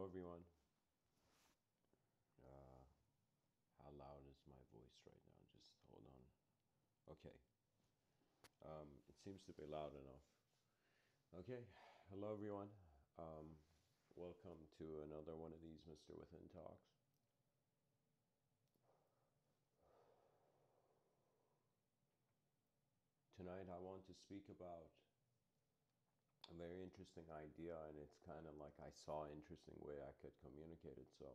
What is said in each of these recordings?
Hello, everyone. Uh, how loud is my voice right now? Just hold on. Okay. Um, it seems to be loud enough. Okay. Hello, everyone. Um, welcome to another one of these Mr. Within talks. Tonight, I want to speak about a very interesting idea, and it's kind of like I saw an interesting way I could communicate it. So,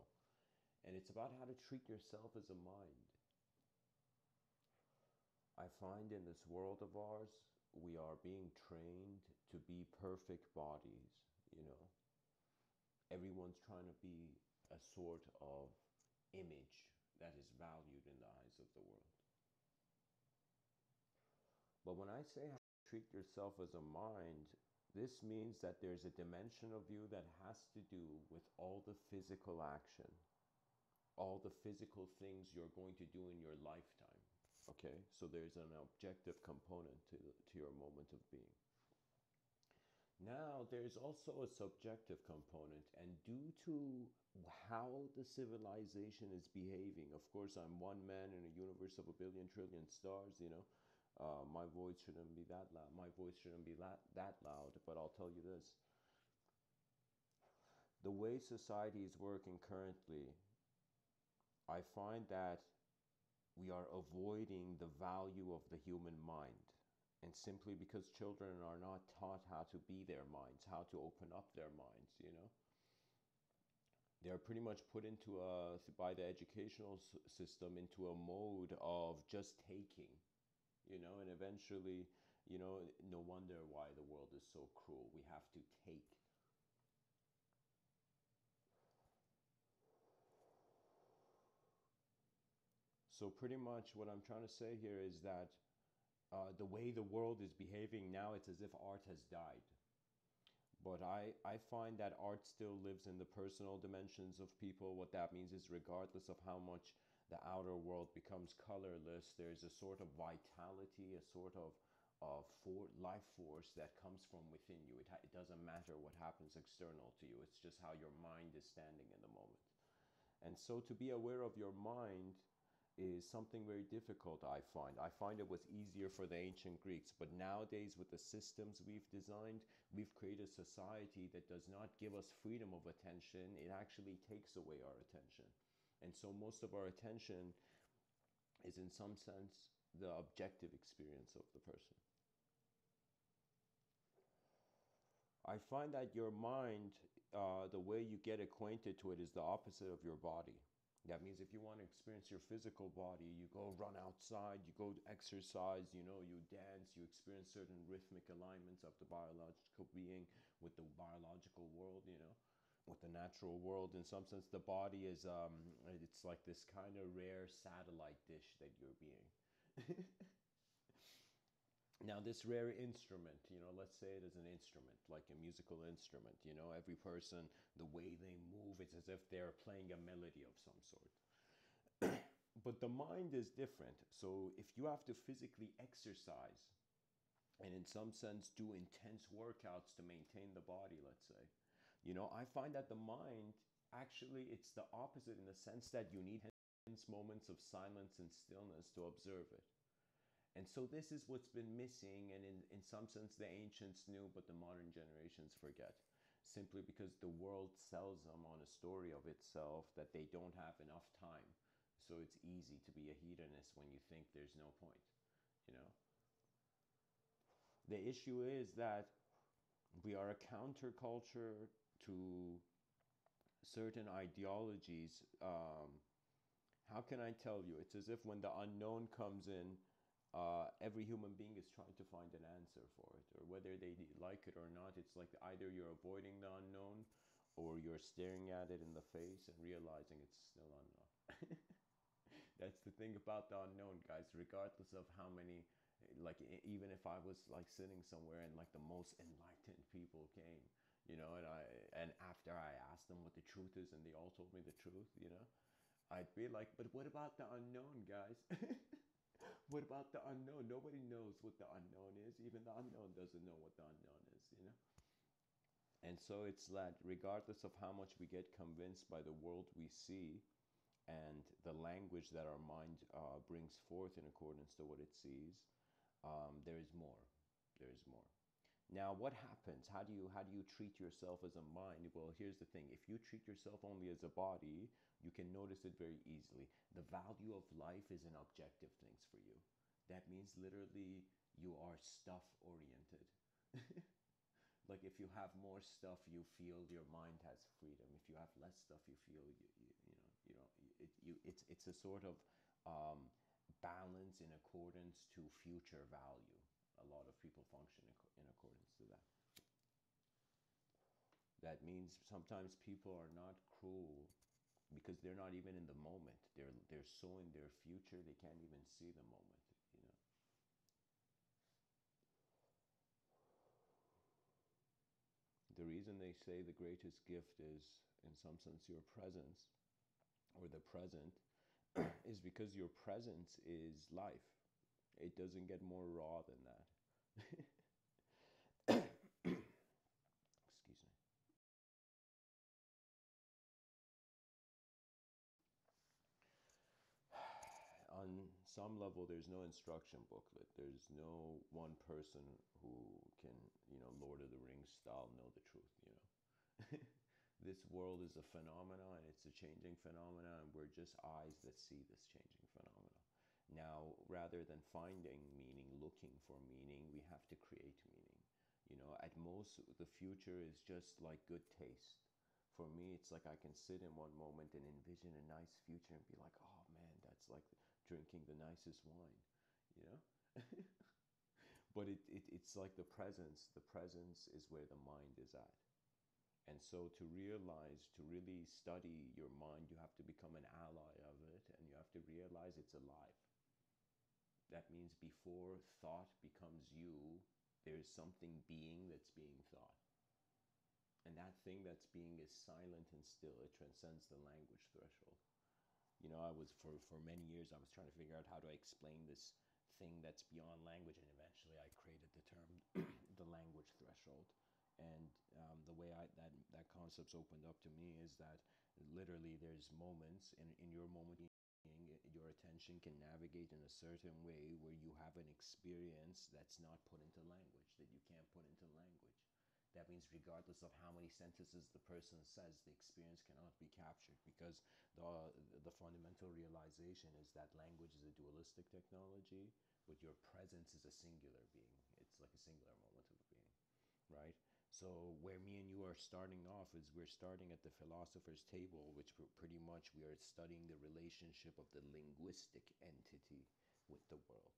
and it's about how to treat yourself as a mind. I find in this world of ours, we are being trained to be perfect bodies, you know. Everyone's trying to be a sort of image that is valued in the eyes of the world. But when I say how to treat yourself as a mind, this means that there's a dimension of you that has to do with all the physical action, all the physical things you're going to do in your lifetime. Okay, so there's an objective component to, to your moment of being. Now, there's also a subjective component, and due to how the civilization is behaving, of course, I'm one man in a universe of a billion trillion stars, you know, uh, my voice shouldn't be that loud. My voice shouldn't be that, that loud, but I'll tell you this. The way society is working currently, I find that we are avoiding the value of the human mind. And simply because children are not taught how to be their minds, how to open up their minds, you know they're pretty much put into a by the educational system into a mode of just taking you know, and eventually, you know, no wonder why the world is so cruel. We have to take. So, pretty much what I'm trying to say here is that uh, the way the world is behaving now, it's as if art has died. But I, I find that art still lives in the personal dimensions of people. What that means is, regardless of how much the outer world becomes colorless, there's a sort of vitality, a sort of for life force that comes from within you. It, it doesn't matter what happens external to you. It's just how your mind is standing in the moment. And so to be aware of your mind is something very difficult, I find. I find it was easier for the ancient Greeks, but nowadays, with the systems we've designed, we've created a society that does not give us freedom of attention, it actually takes away our attention. And so most of our attention is, in some sense, the objective experience of the person. I find that your mind, uh, the way you get acquainted to it, is the opposite of your body. That means if you want to experience your physical body, you go run outside, you go to exercise, you know, you dance, you experience certain rhythmic alignments of the biological being with the biological world, you know with the natural world. In some sense the body is um it's like this kind of rare satellite dish that you're being. Now this rare instrument you know let's say it is an instrument like a musical instrument you know every person the way they move it's as if they're playing a melody of some sort. But the mind is different. So if you have to physically exercise and in some sense do intense workouts to maintain the body let's say you know, I find that the mind actually it's the opposite in the sense that you need moments of silence and stillness to observe it. And so this is what's been missing, and in, in some sense, the ancients knew, but the modern generations forget. Simply because the world sells them on a story of itself that they don't have enough time. So it's easy to be a hedonist when you think there's no point, you know? The issue is that we are a counterculture to certain ideologies, um, how can I tell you? It's as if when the unknown comes in, uh, every human being is trying to find an answer for it, or whether they like it or not. It's like either you're avoiding the unknown, or you're staring at it in the face and realizing it's still unknown. That's the thing about the unknown, guys. Regardless of how many, like, even if I was like sitting somewhere and like the most enlightened people came, you know and i and after i asked them what the truth is and they all told me the truth you know i'd be like but what about the unknown guys what about the unknown nobody knows what the unknown is even the unknown doesn't know what the unknown is you know And so it's that regardless of how much we get convinced by the world we see and the language that our mind uh, brings forth in accordance to what it sees, um, there is more. There is more. Now, what happens? How do you how do you treat yourself as a mind? Well, here's the thing: if you treat yourself only as a body, you can notice it very easily. The value of life is an objective things for you. That means literally you are stuff oriented. like if you have more stuff, you feel your mind has freedom. If you have less stuff, you feel you you, you know you know it, you it's it's a sort of um, balance in accordance to future value a lot of people function in, in accordance to that. That means sometimes people are not cruel because they're not even in the moment. They're they're so in their future they can't even see the moment. You know. The reason they say the greatest gift is, in some sense, your presence or the present is because your presence is life. It doesn't get more raw than that. Excuse me. On some level, there's no instruction booklet. There's no one person who can, you know, Lord of the Rings style know the truth, you know. this world is a phenomenon and it's a changing phenomenon and we're just eyes that see this changing phenomenon now, rather than finding meaning, looking for meaning, we have to create meaning. You know, at most, the future is just like good taste. For me, it's like I can sit in one moment and envision a nice future and be like, oh man, that's like drinking the nicest wine, you know? but it, it, it's like the presence. The presence is where the mind is at. And so to realize, to really study your mind, you have to become an ally of it and you have to realize it's alive that means before thought becomes you, there's something being that's being thought. And that thing that's being is silent and still. It transcends the language threshold. You know, I was, for, for many years, I was trying to figure out how to explain this thing that's beyond language, and eventually I created the term the language threshold. And um, the way I, that, that concept's opened up to me is that literally there's moments in, in your moment your attention can navigate in a certain way where you have an experience that's not put into language, that you can't put into language. That means, regardless of how many sentences the person says, the experience cannot be captured because the, the fundamental realization is that language is a dualistic technology, but your presence is a singular being. It's like a singular moment of being, right? So where me and you are starting off is we're starting at the philosopher's table, which pretty much we are studying the relationship of the linguistic entity with the world.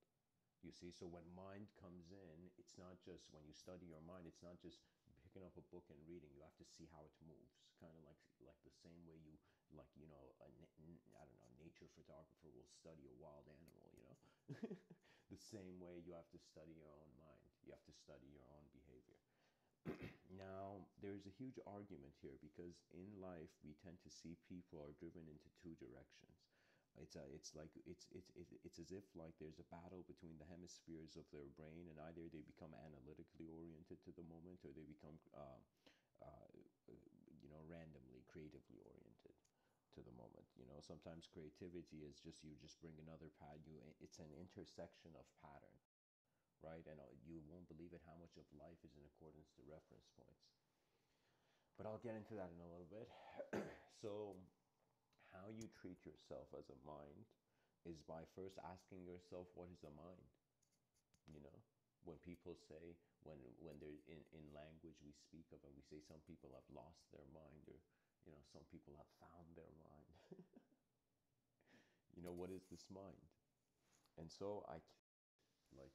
You see, so when mind comes in, it's not just when you study your mind, it's not just picking up a book and reading. You have to see how it moves, kind of like like the same way you like you know I don't know nature photographer will study a wild animal. You know, the same way you have to study your own mind. You have to study your own behavior. now, there's a huge argument here because in life we tend to see people are driven into two directions. It's a, it's like it's it's it's as if like there's a battle between the hemispheres of their brain, and either they become analytically oriented to the moment, or they become, uh, uh, you know, randomly creatively oriented to the moment. You know, sometimes creativity is just you just bring another pad. You it's an intersection of pattern right? And uh, you won't believe it how much of life is in accordance to reference points. But I'll get into that in a little bit. so, how you treat yourself as a mind is by first asking yourself, what is a mind? You know, when people say, when, when they're in, in language we speak of, and we say some people have lost their mind, or, you know, some people have found their mind. you know, what is this mind? And so I, like,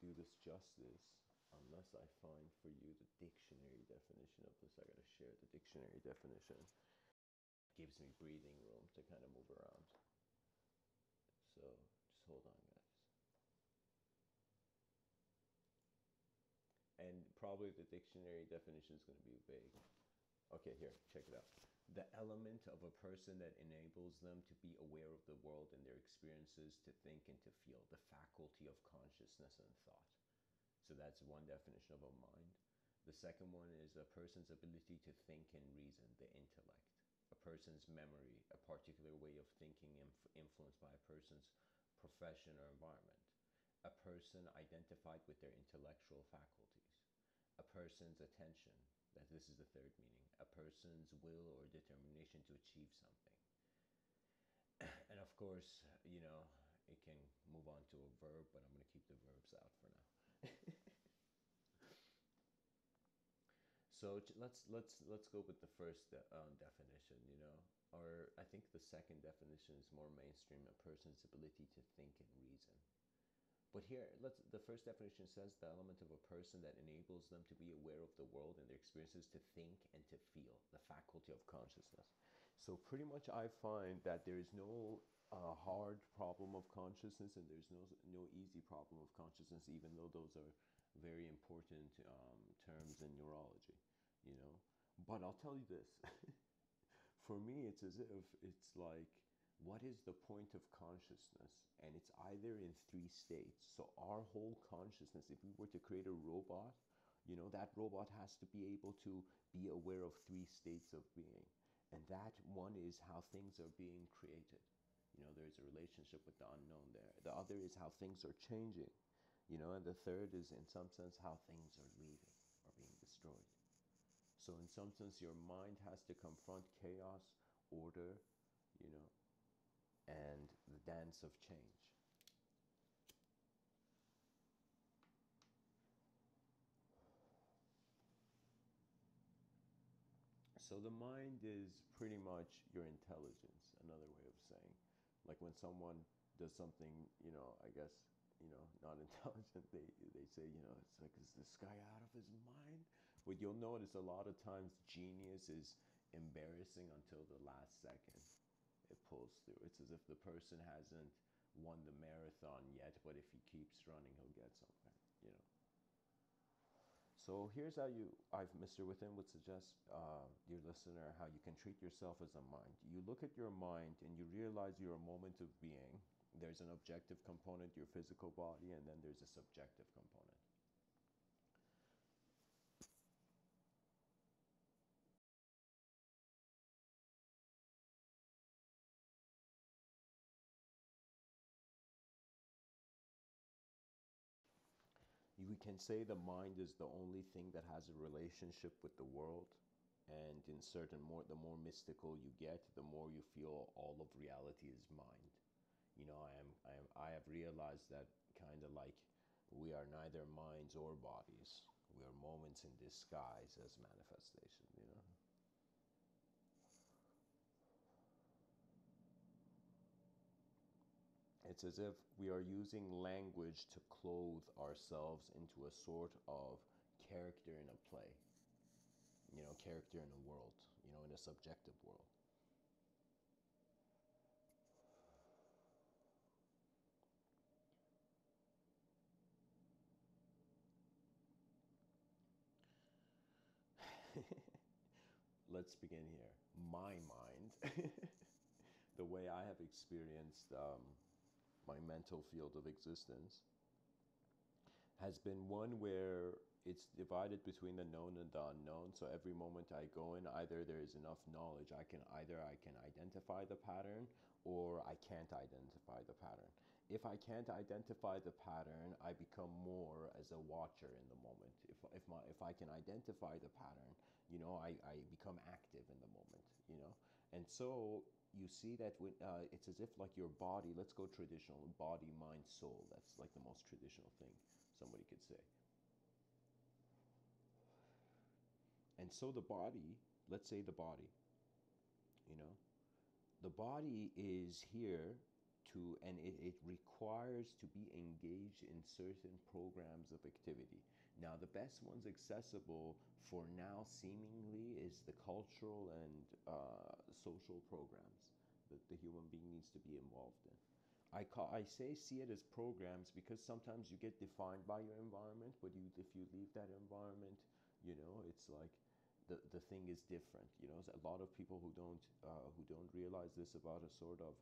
do this justice unless I find for you the dictionary definition of this. I gotta share the dictionary definition. Gives me breathing room to kind of move around. So just hold on, guys. And probably the dictionary definition is going to be vague. Okay, here, check it out the element of a person that enables them to be aware of the world and their experiences, to think and to feel, the faculty of consciousness and thought. So that's one definition of a mind. The second one is a person's ability to think and reason, the intellect. A person's memory, a particular way of thinking inf- influenced by a person's profession or environment. A person identified with their intellectual faculties. A person's attention, that this is the third meaning, a person's will or determination to achieve something. and of course, you know, it can move on to a verb, but I'm going to keep the verbs out for now. so let's let's let's go with the first de- um, definition. You know, or I think the second definition is more mainstream: a person's ability to think and reason. But here, let's, the first definition says the element of a person that enables them to be aware of the world and their experiences, to think and to feel, the faculty of consciousness. So, pretty much, I find that there is no uh, hard problem of consciousness and there's no, no easy problem of consciousness, even though those are very important um, terms in neurology, you know. But I'll tell you this for me, it's as if it's like, what is the point of consciousness? And it's either in three states. So, our whole consciousness, if we were to create a robot, you know, that robot has to be able to be aware of three states of being. And that one is how things are being created. You know, there's a relationship with the unknown there. The other is how things are changing. You know, and the third is, in some sense, how things are leaving or being destroyed. So, in some sense, your mind has to confront chaos, order, you know, and the dance of change. So the mind is pretty much your intelligence, another way of saying. Like when someone does something, you know, I guess, you know, not intelligent, they, they say, you know, it's like, is this guy out of his mind? But you'll notice a lot of times genius is embarrassing until the last second it pulls through. It's as if the person hasn't won the marathon yet, but if he keeps running, he'll get somewhere, you know. So here's how you, I've, Mr. Within would suggest, uh, dear listener, how you can treat yourself as a mind. You look at your mind and you realize you're a moment of being. There's an objective component, your physical body, and then there's a subjective component. Can say the mind is the only thing that has a relationship with the world and in certain more the more mystical you get the more you feel all of reality is mind. You know i am i, am, I have realized that kind of like we are neither minds or bodies. We are moments in disguise as manifestation you know It's as if we are using language to clothe ourselves into a sort of character in a play, you know, character in a world, you know, in a subjective world. Let's begin here. My mind, the way I have experienced um, my mental field of existence, has been one where it's divided between the known and the unknown. So every moment I go in, either there is enough knowledge, I can either I can identify the pattern or I can't identify the pattern. If I can't identify the pattern, I become more as a watcher in the moment. If, if, my, if I can identify the pattern, you know, I, I become active in the moment, you know. And so you see that when, uh, it's as if like your body let's go traditional body mind soul. That's like the most traditional thing somebody could say. And so the body let's say the body you know the body is here to and it, it requires to be engaged in certain programs of activity now the best ones accessible for now seemingly is the cultural and uh, social programs that the human being needs to be involved in. I, call, I say see it as programs because sometimes you get defined by your environment but you if you leave that environment you know it's like the, the thing is different you know? A lot of people who don't uh, who don't realize this about a sort of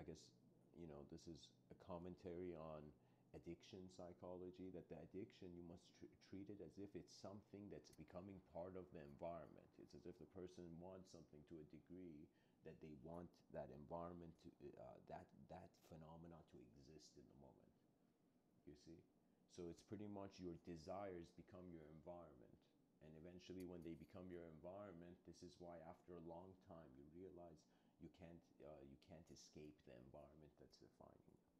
I guess you know, this is a commentary on addiction psychology that the addiction you must tr- treat it as if it's something that's becoming part of the environment. It's as if the person wants something to a degree that they want that environment to uh, that that phenomena to exist in the moment. You see? So it's pretty much your desires become your environment. And eventually when they become your environment this is why after a long time you realize you can't uh, you can't escape the environment that's defining you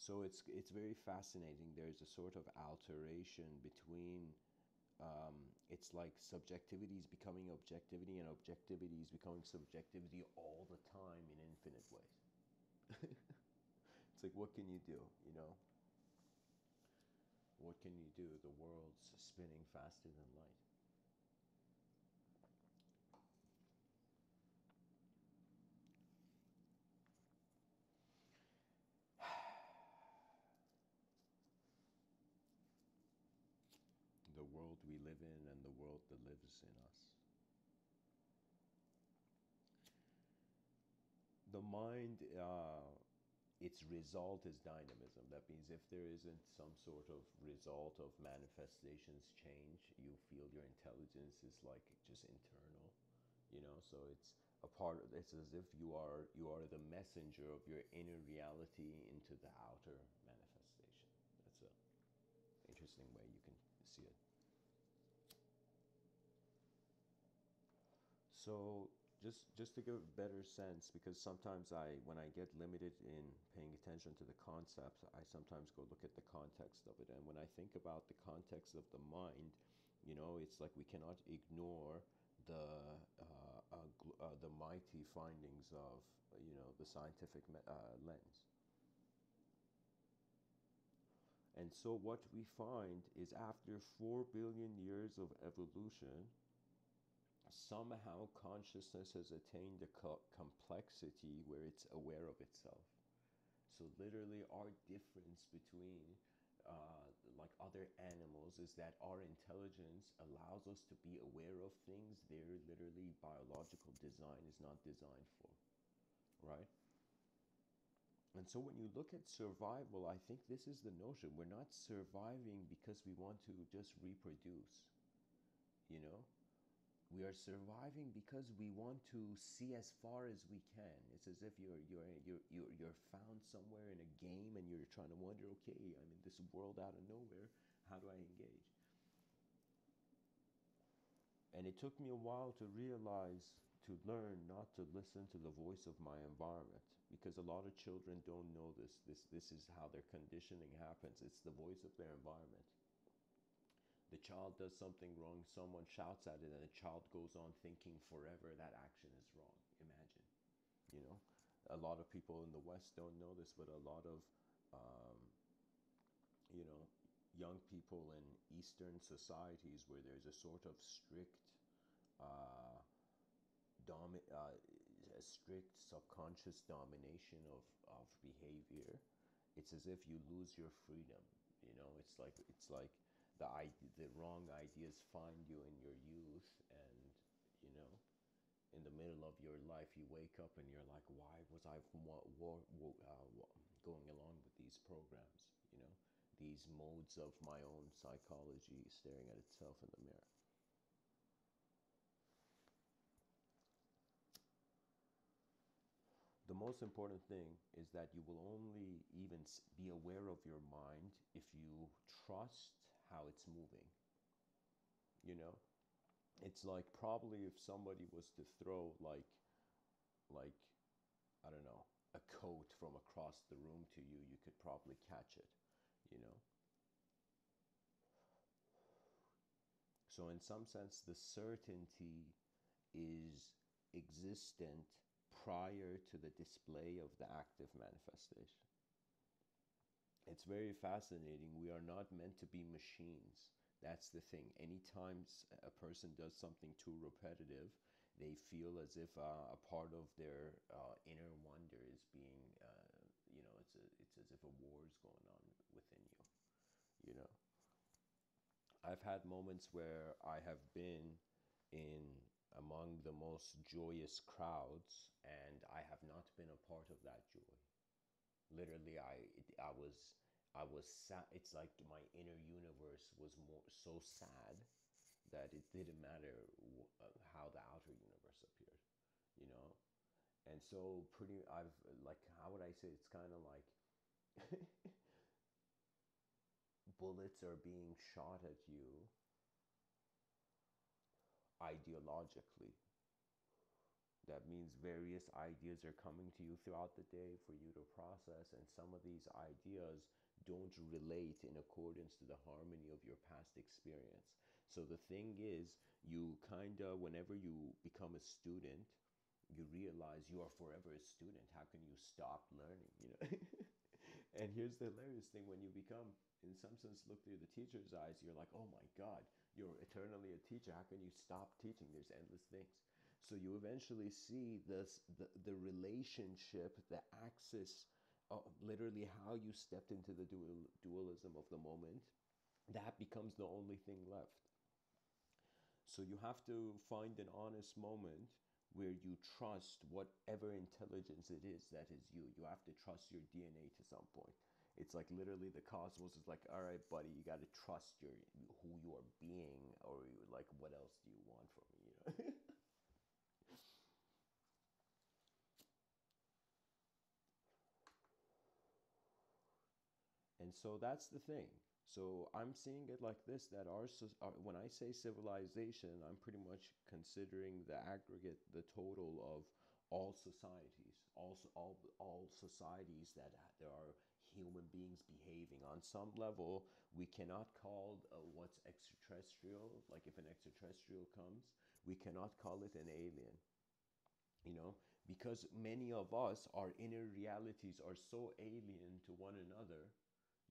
so it's it's very fascinating. There's a sort of alteration between um, it's like subjectivity is becoming objectivity and objectivity is becoming subjectivity all the time in infinite ways. It's like what can you do you know? What can you do? The world's spinning faster than light the world we live in and the world that lives in us. The mind, uh, its result is dynamism. That means if there isn't some sort of result of manifestations change, you feel your intelligence is like just internal, you know. So it's a part of it's as if you are you are the messenger of your inner reality into the outer manifestation. That's a interesting way you can see it. So just just to give a better sense, because sometimes I when I get limited in paying attention to the concepts, I sometimes go look at the context of it. And when I think about the context of the mind, you know, it's like we cannot ignore the uh, uh, uh, the mighty findings of you know the scientific uh, lens. And so what we find is after 4 billion years of evolution, somehow consciousness has attained a co- complexity where it's aware of itself. So, literally, our difference between uh, like other animals is that our intelligence allows us to be aware of things their literally biological design is not designed for, right? And so when you look at survival, I think this is the notion. We're not surviving because we want to just reproduce, you know? We are surviving because we want to see as far as we can. It's as if you're, you're, you're, you're, you're found somewhere in a game and you're trying to wonder, okay, I'm in this world out of nowhere. How do I engage? And it took me a while to realize to learn not to listen to the voice of my environment because a lot of children don't know this this this is how their conditioning happens it's the voice of their environment the child does something wrong someone shouts at it and the child goes on thinking forever that action is wrong imagine you know a lot of people in the west don't know this but a lot of um, you know young people in eastern societies where there's a sort of strict uh, domi- uh, a strict subconscious domination of, of behavior, it's as if you lose your freedom. You know, it's like it's like the the wrong ideas find you in your youth, and you know, in the middle of your life, you wake up and you're like, why was I uh, going along with these programs? You know, these modes of my own psychology staring at itself in the mirror. the most important thing is that you will only even be aware of your mind if you trust how it's moving. You know, it's like probably if somebody was to throw like, like, I don't know, a coat from across the room to you, you could probably catch it, you know. So, in some sense, the certainty is existent prior to the display of the active manifestation. It's very fascinating. We are not meant to be machines. That's the thing. Anytime a person does something too repetitive, they feel as if uh, a part of their uh, inner wonder is being, uh, you know, it's, a, it's as if a war is going on within you, you know. I've had moments where I have been in among the most joyous crowds, and I have not been a part of that joy. Literally i i was i was sad it's like my inner universe was more so sad that it didn't matter uh, how the outer universe appeared you know? And so pretty i've like how would i say it's kind of like bullets are being shot at you ideologically that means various ideas are coming to you throughout the day for you to process, and some of these ideas don't relate in accordance to the harmony of your past experience. So the thing is, you kind of, whenever you become a student, you realize you are forever a student. How can you stop learning? You know. and here's the hilarious thing: when you become, in some sense, look through the teacher's eyes, you're like, oh my God, you're eternally a teacher. How can you stop teaching? There's endless things. So you eventually see this the, the relationship, the axis, of literally how you stepped into the dual, dualism of the moment. That becomes the only thing left. So you have to find an honest moment where you trust whatever intelligence it is that is you. You have to trust your DNA to some point. It's like literally the cosmos is like, all right, buddy, you got to trust your who you are being, or like, what else do you want from me? You know. And so that's the thing. So I'm seeing it like this that our, uh, when I say civilization, I'm pretty much considering the aggregate, the total of all societies, also all, all societies that there are human beings behaving. On some level, we cannot call uh, what's extraterrestrial, like if an extraterrestrial comes, we cannot call it an alien. You know, because many of us, our inner realities are so alien to one another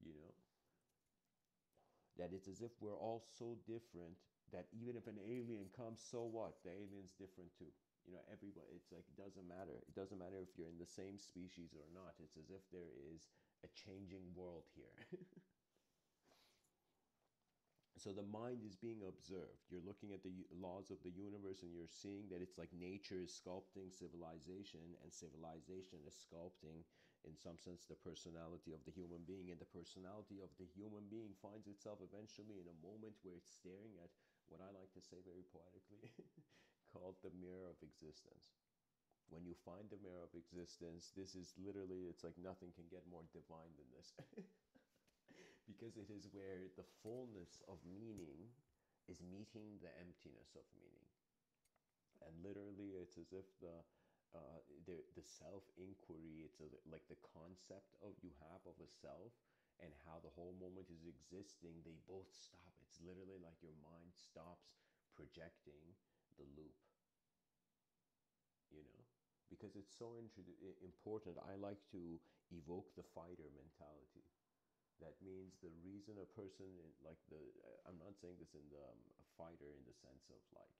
you know that it's as if we're all so different that even if an alien comes so what? The alien's different too. You know everybody it's like it doesn't matter. It doesn't matter if you're in the same species or not. It's as if there is a changing world here. So the mind is being observed. You're looking at the laws of the universe and you're seeing that it's like nature is sculpting civilization and civilization is sculpting in some sense the personality of the human being and the personality of the human being finds itself eventually in a moment where it's staring at what i like to say very poetically called the mirror of existence when you find the mirror of existence this is literally it's like nothing can get more divine than this because it is where the fullness of meaning is meeting the emptiness of meaning. And literally, it's as if the uh, the, the self inquiry, it's a, like the concept of you have of a self and how the whole moment is existing, they both stop. It's literally like your mind stops projecting the loop. You know? Because it's so important. I like to evoke the fighter mentality that means the reason a person like the i'm not saying this in the um, fighter in the sense of like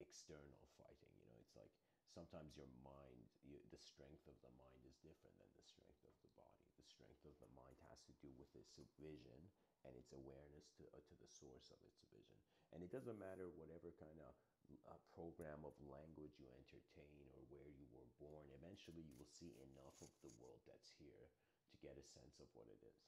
external fighting you know it's like sometimes your mind you, the strength of the mind is different than the strength of the body. The strength of the mind has to do with its vision and its awareness to, uh, to the source of its vision. And it doesn't matter whatever kind of uh, program of language you entertain or where you were born eventually you will see enough of the world that's here to get a sense of what it is.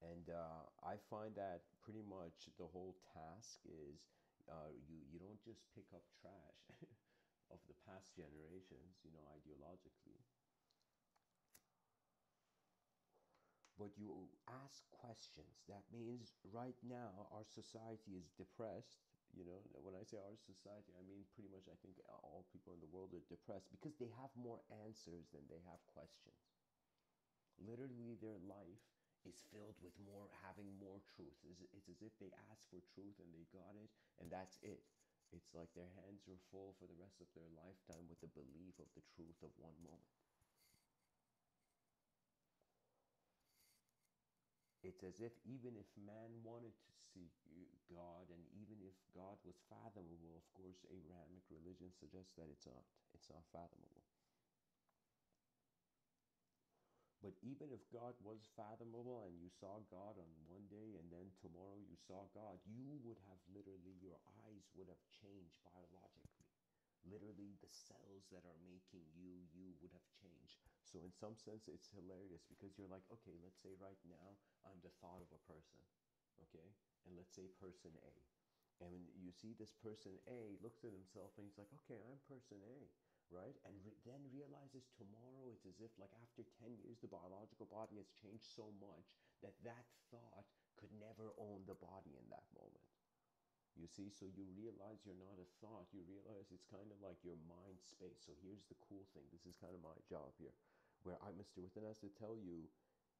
And uh, I find that pretty much the whole task is uh, you, you don't just pick up trash of the past generations, you know, ideologically. But you ask questions. That means right now our society is depressed. You know, when I say our society, I mean pretty much I think all people in the world are depressed because they have more answers than they have questions. Literally, their life is filled with more having more truth it's, it's as if they asked for truth and they got it and that's it it's like their hands are full for the rest of their lifetime with the belief of the truth of one moment it's as if even if man wanted to see God, and even if God was fathomable, of course, Abrahamic religion suggests that it's not. It's not fathomable. But even if God was fathomable and you saw God on one day and then tomorrow you saw God, you would have literally, your eyes would have changed biologically. literally the cells that are making you you would have changed. So in some sense it's hilarious because you're like okay let's say right now i'm the thought of a person okay? And let's say person a. And when you see this person a looks at himself and he's like okay i'm person a right and re- then realizes tomorrow it's as if like after 10 years the biological body has changed so much that that thought could never own the body in that moment you see, so you realize you're not a thought. You realize it's kind of like your mind space. So here's the cool thing. This is kind of my job here, where I, Mr. Within, has to tell you,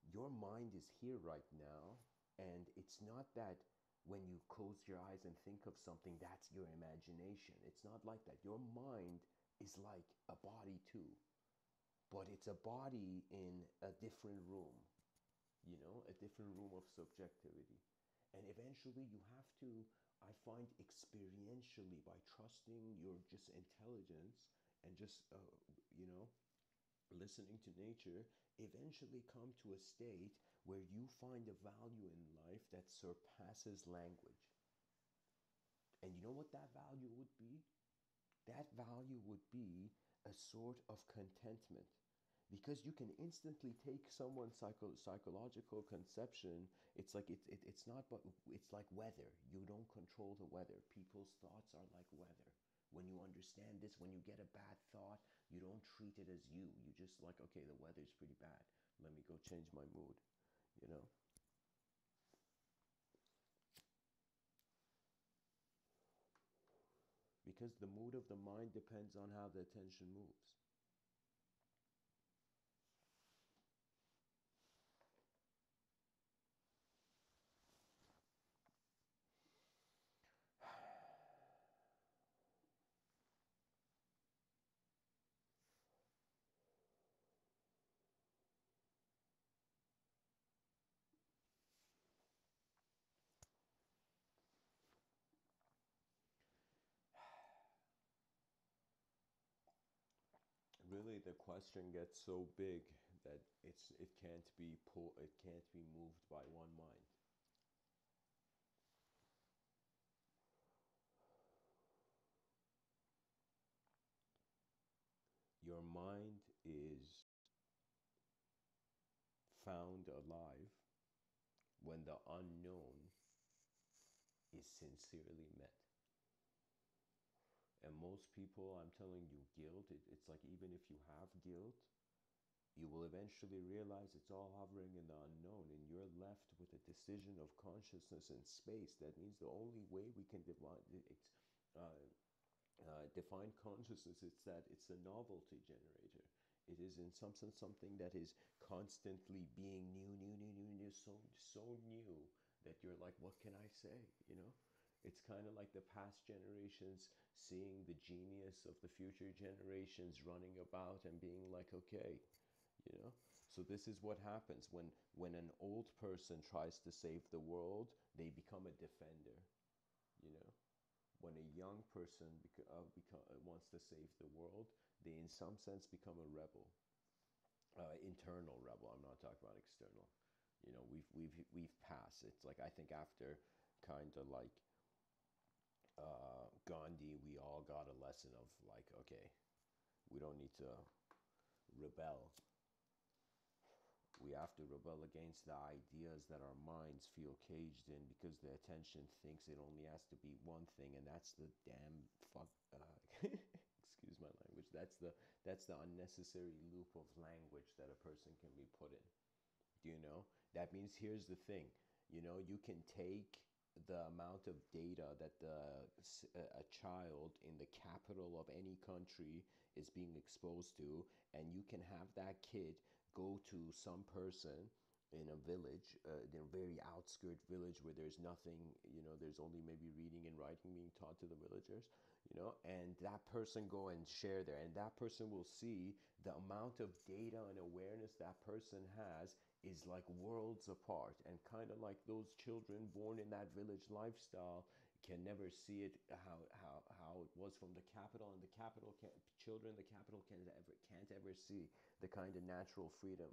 your mind is here right now, and it's not that when you close your eyes and think of something, that's your imagination. It's not like that. Your mind is like a body too, but it's a body in a different room. You know, a different room of subjectivity, and eventually you have to I find experientially by trusting your just intelligence and just, uh, you know, listening to nature, eventually come to a state where you find a value in life that surpasses language. And you know what that value would be? That value would be a sort of contentment. Because you can instantly take someone's psycho- psychological conception it's like it, it, it's not but it's like weather. You don't control the weather. People's thoughts are like weather. When you understand this when you get a bad thought you don't treat it as you. You just like okay the weather's pretty bad. Let me go change my mood you know because the mood of the mind depends on how the attention moves the question gets so big that it's it can't be pull it can't be moved by one mind. Your mind is found alive when the unknown is sincerely met and most people, I'm telling you, guilt, it, it's like even if you have guilt, you will eventually realize it's all hovering in the unknown, and you're left with a decision of consciousness and space. That means the only way we can divide, uh, uh, define consciousness is that it's a novelty generator. It is in some sense something that is constantly being new, new, new, new, new, so so new that you're like, what can I say? You know. It's kind of like the past generations seeing the genius of the future generations running about and being like, okay, you know. So this is what happens when when an old person tries to save the world, they become a defender, you know. When a young person uh, uh, wants to save the world, they in some sense become a rebel, uh, internal rebel. I'm not talking about external. You know, we've we've we've passed. It's like I think after kind of like uh, Gandhi, we all got a lesson of like, okay, we don't need to rebel. We have to rebel against the ideas that our minds feel caged in because the attention thinks it only has to be one thing, and that's the damn fuck. Uh, excuse my language. That's the that's the unnecessary loop of language that a person can be put in. Do you know? That means here's the thing. You know, you can take the amount of data that the, a child in the capital of any country is being exposed to, and you can have that kid go to some person in a village, uh, in a very outskirt village where there's nothing, you know, there's only maybe reading and writing being taught to the villagers, you know, and that person go and share there, and that person will see the amount of data and awareness that person has is like worlds apart and kind of like those children born in that village lifestyle can never see it how how how it was from the capital and the capital can children the capital can ever can't ever see the kind of natural freedom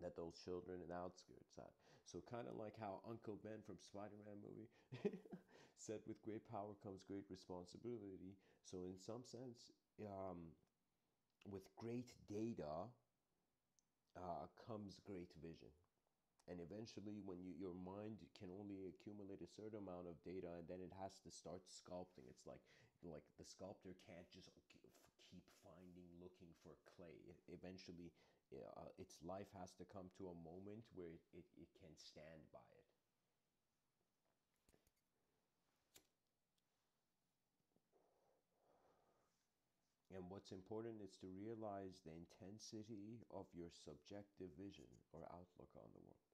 that those children in the outskirts had. So kind of like how Uncle Ben from Spider-Man movie said, with great power comes great responsibility. So, in some sense, um, with great data uh, comes great vision. And eventually, when you, your mind can only accumulate a certain amount of data, and then it has to start sculpting. It's like like the sculptor can't just keep finding, looking for clay. Eventually, uh, its life has to come to a moment where it, it, it can stand by it. And what's important is to realize the intensity of your subjective vision or outlook on the world.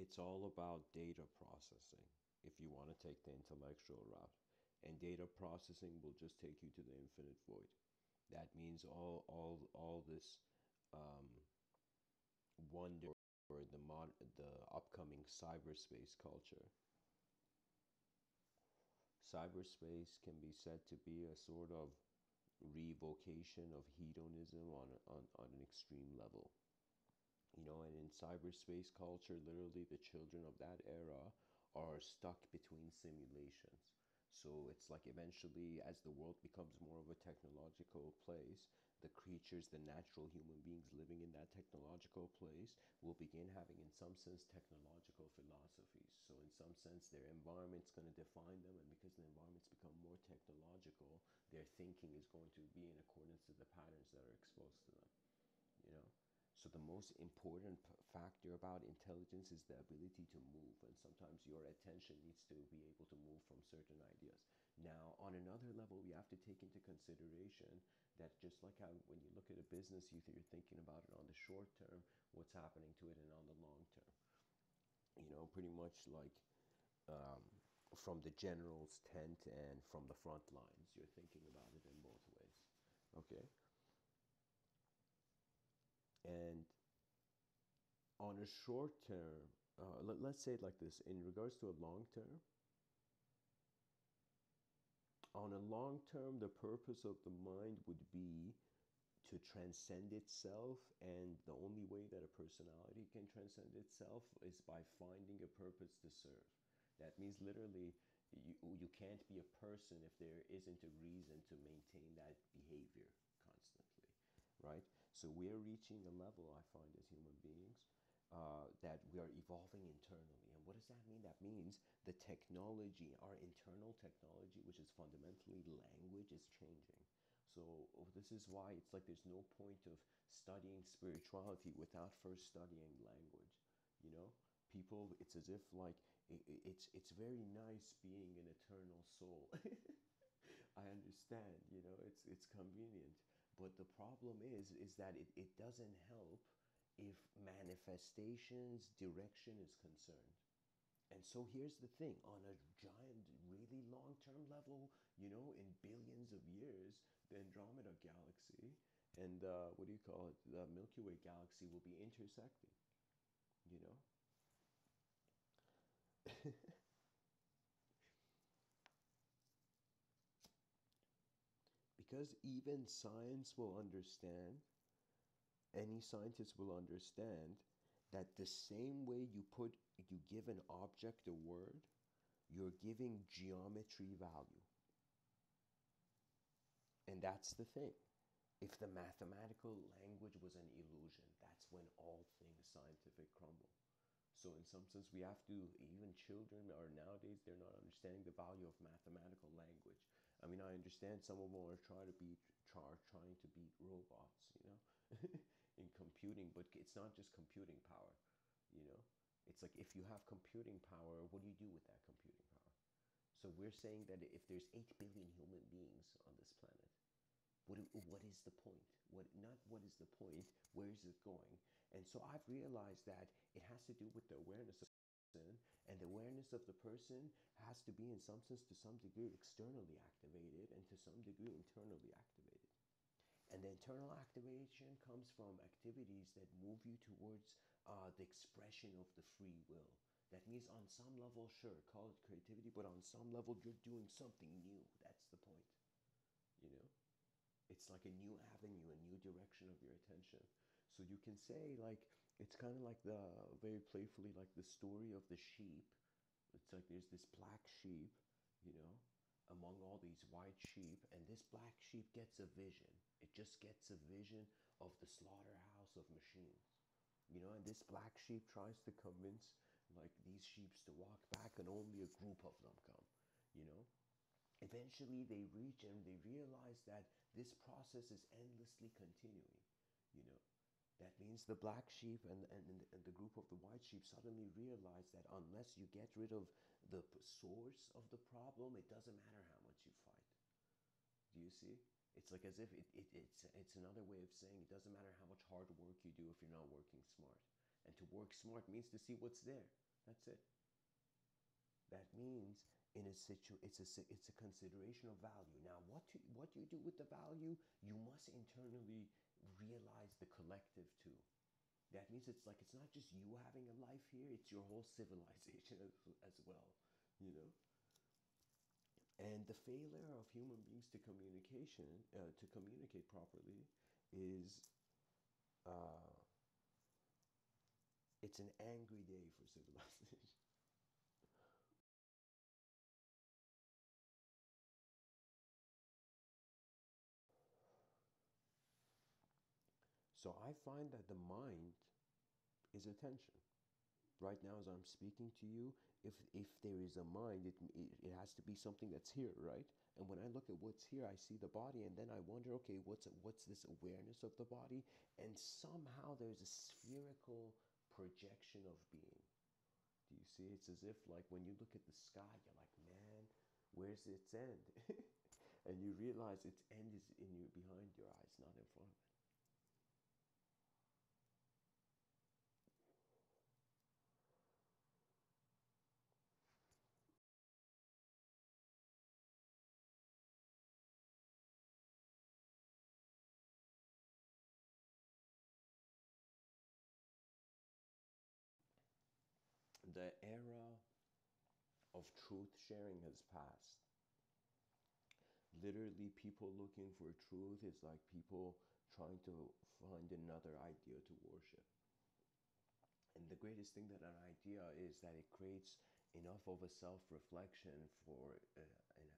It's all about data processing if you want to take the intellectual route. And data processing will just take you to the infinite void. That means all all all this um, wonder for the mod the upcoming cyberspace culture. Cyberspace can be said to be a sort of revocation of hedonism on, on, on an extreme level you know and in cyberspace culture literally the children of that era are stuck between simulations. So it's like eventually as the world becomes more of a technological place the creatures the natural human beings living in that technological place will begin having in some sense technological philosophies. So in some sense their environment's going to define them and because the environments become more technological their thinking is going to be in accordance to the patterns that are exposed to them you know so the most important factor about intelligence is the ability to move, and sometimes your attention needs to be able to move from certain ideas. Now, on another level, we have to take into consideration that just like how when you look at a business, you you're thinking about it on the short term, what's happening to it, and on the long term. You know, pretty much like um, from the general's tent and from the front lines, you're thinking about it in both ways. Okay. And on a short term, uh, let, let's say it like this in regards to a long term, on a long term, the purpose of the mind would be to transcend itself, and the only way that a personality can transcend itself is by finding a purpose to serve. That means literally, you, you can't be a person if there isn't a reason to maintain that behavior constantly, right? So we are reaching a level, I find, as human beings, uh, that we are evolving internally. And what does that mean? That means the technology, our internal technology, which is fundamentally language, is changing. So oh, this is why it's like there's no point of studying spirituality without first studying language. You know, people, it's as if like it, it's it's very nice being an eternal soul. I understand. You know, it's it's convenient but the problem is, is that it, it doesn't help if manifestations direction is concerned. And so here's the thing on a giant, really long term level, you know, in billions of years, the Andromeda galaxy and uh, what do you call it? The Milky Way galaxy will be intersecting, you know? because even science will understand, any scientist will understand that the same way you put you give an object a word, you're giving geometry value. And that's the thing. If the mathematical language was an illusion, that's when all things scientific crumble. So in some sense, we have to. Even children are nowadays they're not understanding the value of mathematical language. I mean, I understand some of them are trying to beat, try, trying to beat robots, you know, in computing, but it's not just computing power, you know. It's like if you have computing power, what do you do with that computing power? So we're saying that if there's 8 billion human beings on this planet, what, what is the point? What, not what is the point, where is it going? And so I've realized that it has to do with the awareness of and the awareness of the person has to be in some sense to some degree externally activated and to some degree internally activated. And the internal activation comes from activities that move you towards uh, the expression of the free will. That means on some level, sure, call it creativity, but on some level, you're doing something new. That's the point. You know? It's like a new avenue, a new direction of your attention. So you can say, like, it's kind of like the, very playfully, like the story of the sheep. It's like there's this black sheep, you know, among all these white sheep, and this black sheep gets a vision. It just gets a vision of the slaughterhouse of machines. You know, and this black sheep tries to convince like these sheeps to walk back and only a group of them come, you know. Eventually they reach and they realize that this process is endlessly continuing, you know. That means the black sheep and, and, and the group of the white sheep suddenly realize that unless you get rid of the source of the problem, it doesn't matter how much you fight. Do you see? It's like as if it, it, it's, it's another way of saying it doesn't matter how much hard work you do if you're not working smart. And to work smart means to see what's there. That's it. That means in a situ it's a it's a consideration of value. Now, what to, what you do with the value, you must internally realize the collective too. That means it's like it's not just you having a life here; it's your whole civilization as, well. You know. And the failure of human beings to communication uh, to communicate properly is uh, it's an angry day for civilization. So I find that the mind is attention. Right now, as I'm speaking to you, if if there is a mind, it, it, it has to be something that's here, right? And when I look at what's here, I see the body, and then I wonder, okay, what's what's this awareness of the body? And somehow there's a spherical projection of being. Do you see? It's as if like when you look at the sky, you're like, man, where's its end? and you realize its end is in you behind your eyes, not in front of it. The era of truth sharing has passed. Literally, people looking for truth is like people trying to find another idea to worship. And the greatest thing that an idea is that it creates enough of a self reflection for uh, an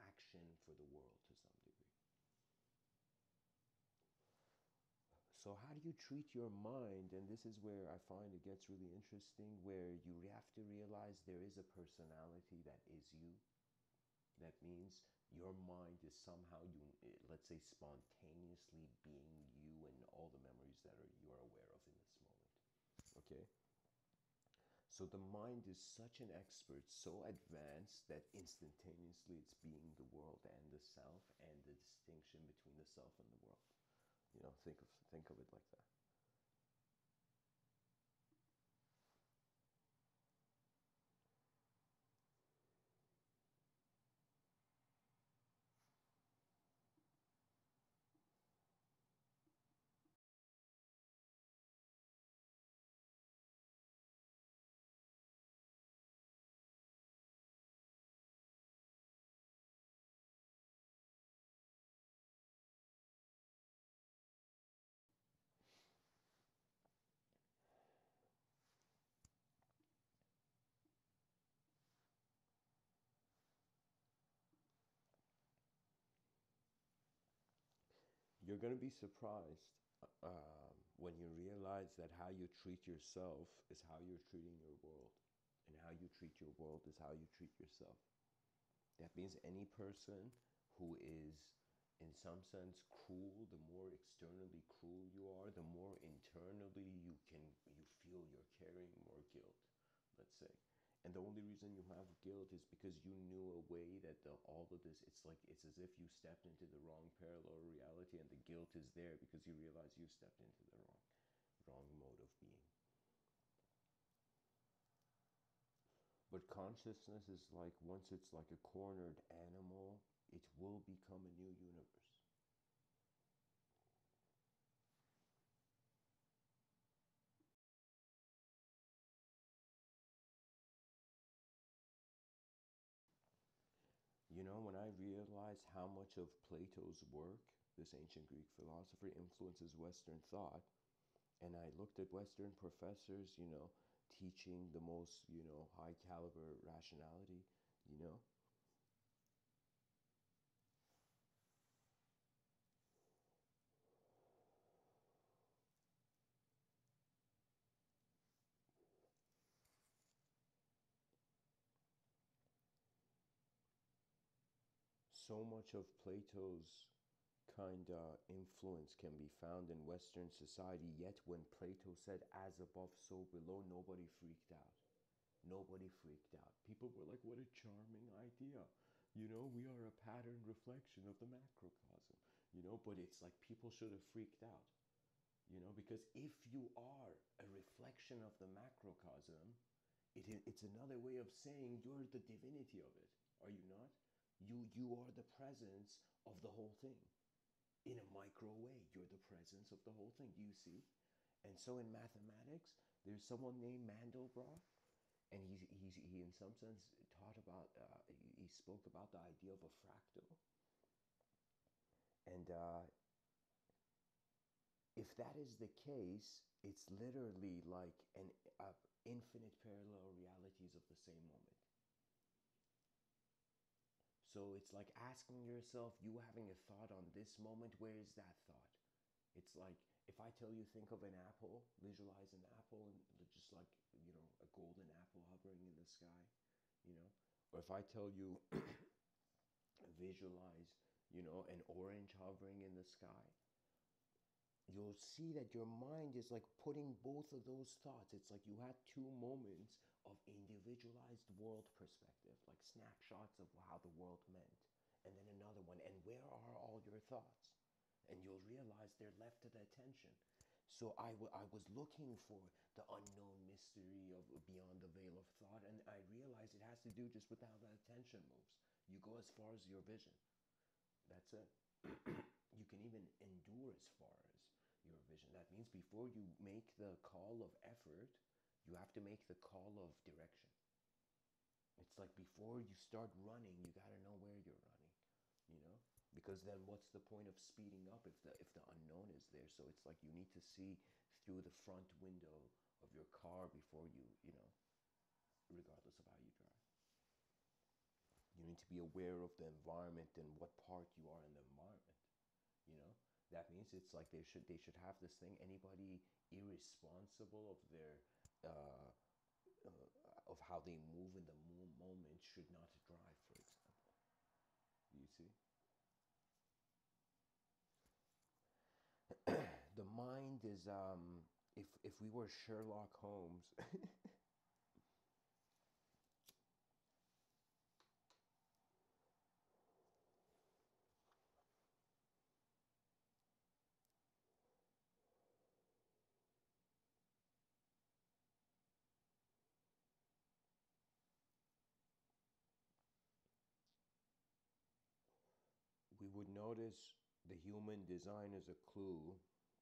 action for the world to some degree. So, how do you treat your mind? And this is where I find it gets really interesting, where you have to realize there is a personality that is you. That means your mind is somehow you, eh, let's say, spontaneously being you and all the memories that are you are aware of in this moment. Okay. So the mind is such an expert, so advanced that instantaneously it's being the world and the self and the distinction between the self and the world. You know, think of think of it like that. You're going to be surprised. Um, when you realize that how you treat yourself is how you're treating your world, and how you treat your world is how you treat yourself. That means any person who is, in some sense, cruel, the more externally cruel you are, the more internally you can you feel you're carrying more guilt. Let's say, and the only reason you have guilt is because you knew a way that the, all of this, it's like, it's as if you stepped into the wrong parallel reality and the guilt is there because you realize you stepped into the wrong, wrong mode of being. But consciousness is like, once it's like a cornered animal, it will become a new universe. Realized how much of Plato's work, this ancient Greek philosopher, influences Western thought, and I looked at Western professors, you know, teaching the most, you know, high caliber rationality, you know, so much of Plato's kind of influence can be found in Western society, yet when Plato said, as above, so below, nobody freaked out. Nobody freaked out. People were like, what a charming idea. You know, we are a pattern reflection of the macrocosm, you know, but it's like people should have freaked out, you know, because if you are a reflection of the macrocosm, it, it's another way of saying you're the divinity of it, are you not? You, you are the presence of the whole thing. In a micro way, you're the presence of the whole thing. You see? And so in mathematics, there's someone named Mandelbrot, and he's, he's, he in some sense taught about, uh, he spoke about the idea of a fractal. And uh, if that is the case, it's literally like an uh, infinite parallel realities of the same moment. So it's like asking yourself, you having a thought on this moment, where is that thought? It's like if I tell you, think of an apple, visualize an apple, and just like, you know, a golden apple hovering in the sky, you know? Or if I tell you, visualize, you know, an orange hovering in the sky, you'll see that your mind is like putting both of those thoughts. It's like you had two moments of individualized world perspective, like snapshots of how the world meant, and then another one, and where are all your thoughts? And you'll realize they're left to the attention. So I, I was looking for the unknown mystery of uh, beyond the veil of thought, and I realized it has to do just with how the attention moves. You go as far as your vision. That's it. you can even endure as far your vision. That means before you make the call of effort, you have to make the call of direction. It's like before you start running, you got to know where you're running, you know? Because then what's the point of speeding up if the if the unknown is there? So it's like you need to see through the front window of your car before you, you know, regardless of how you drive. You need to be aware of the environment and what part you are in the environment? That means it's like they should they should have this thing anybody irresponsible of their uh, uh, of how they move in the moment should not drive, for example. You see? the mind is, um, if, if we were Sherlock Holmes, we would notice the human design as a clue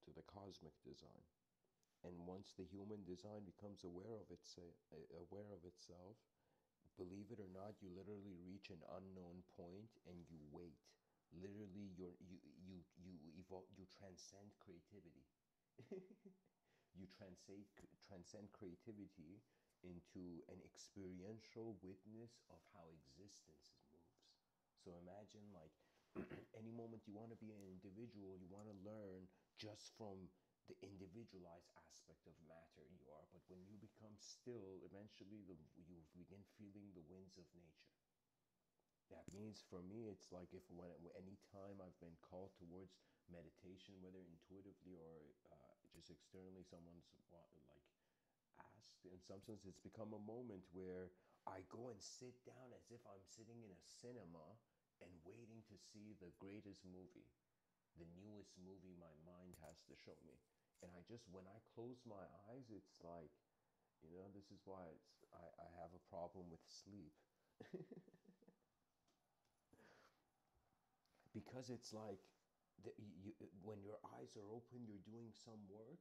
to the cosmic design. And once the human design becomes aware of, its, uh, aware of itself, believe it or not, you literally reach an unknown point and you wait. Literally, you you you you evolve, you transcend creativity. you transcend transcend creativity into an experiential witness of how existence moves. So imagine like any moment you want to be an individual, you want to learn just from the individualized aspect of matter you are. But when you become still, eventually the, you begin feeling the winds of nature. That means for me, it's like if when any time I've been called towards meditation, whether intuitively or uh, just externally, someone's like asked. In some sense, it's become a moment where I go and sit down as if I'm sitting in a cinema and waiting to see the greatest movie, the newest movie my mind has to show me. And I just, when I close my eyes, it's like, you know, this is why it's, I, I have a problem with sleep. because it's like the, you, when your eyes are open, you're doing some work,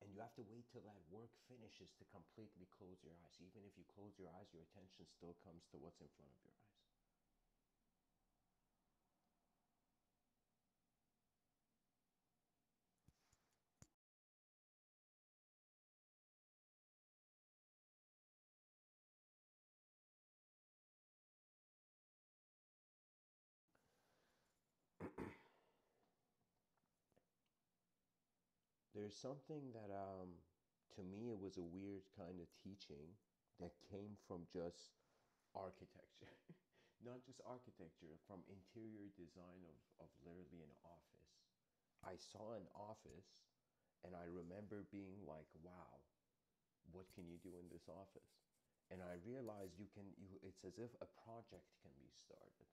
and you have to wait till that work finishes to completely close your eyes. Even if you close your eyes, your attention still comes to what's in front of your eyes. There's something that, um, to me, it was a weird kind of teaching that came from just architecture. Not just architecture, from interior design of, of literally an office. I saw an office and I remember being like, wow, what can you do in this office? And I realized you can, you, it's as if a project can be started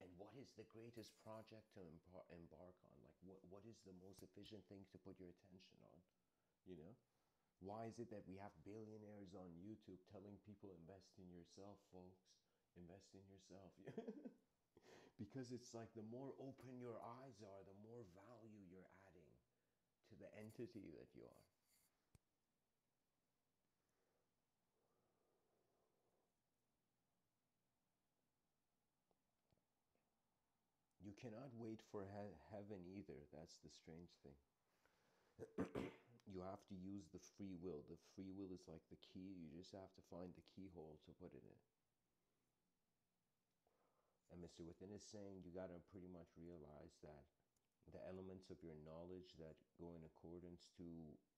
and what is the greatest project to embark on? Like what, what is the most efficient thing to put your attention on? You know? Why is it that we have billionaires on youtube telling people invest in yourself folks. Invest in yourself. Because it's like the more open your eyes are the more value you're adding to the entity that you are Cannot wait for he- heaven either. That's the strange thing. you have to use the free will. The free will is like the key. You just have to find the keyhole to put it in. And Mr. Within is saying you got to pretty much realize that the elements of your knowledge that go in accordance to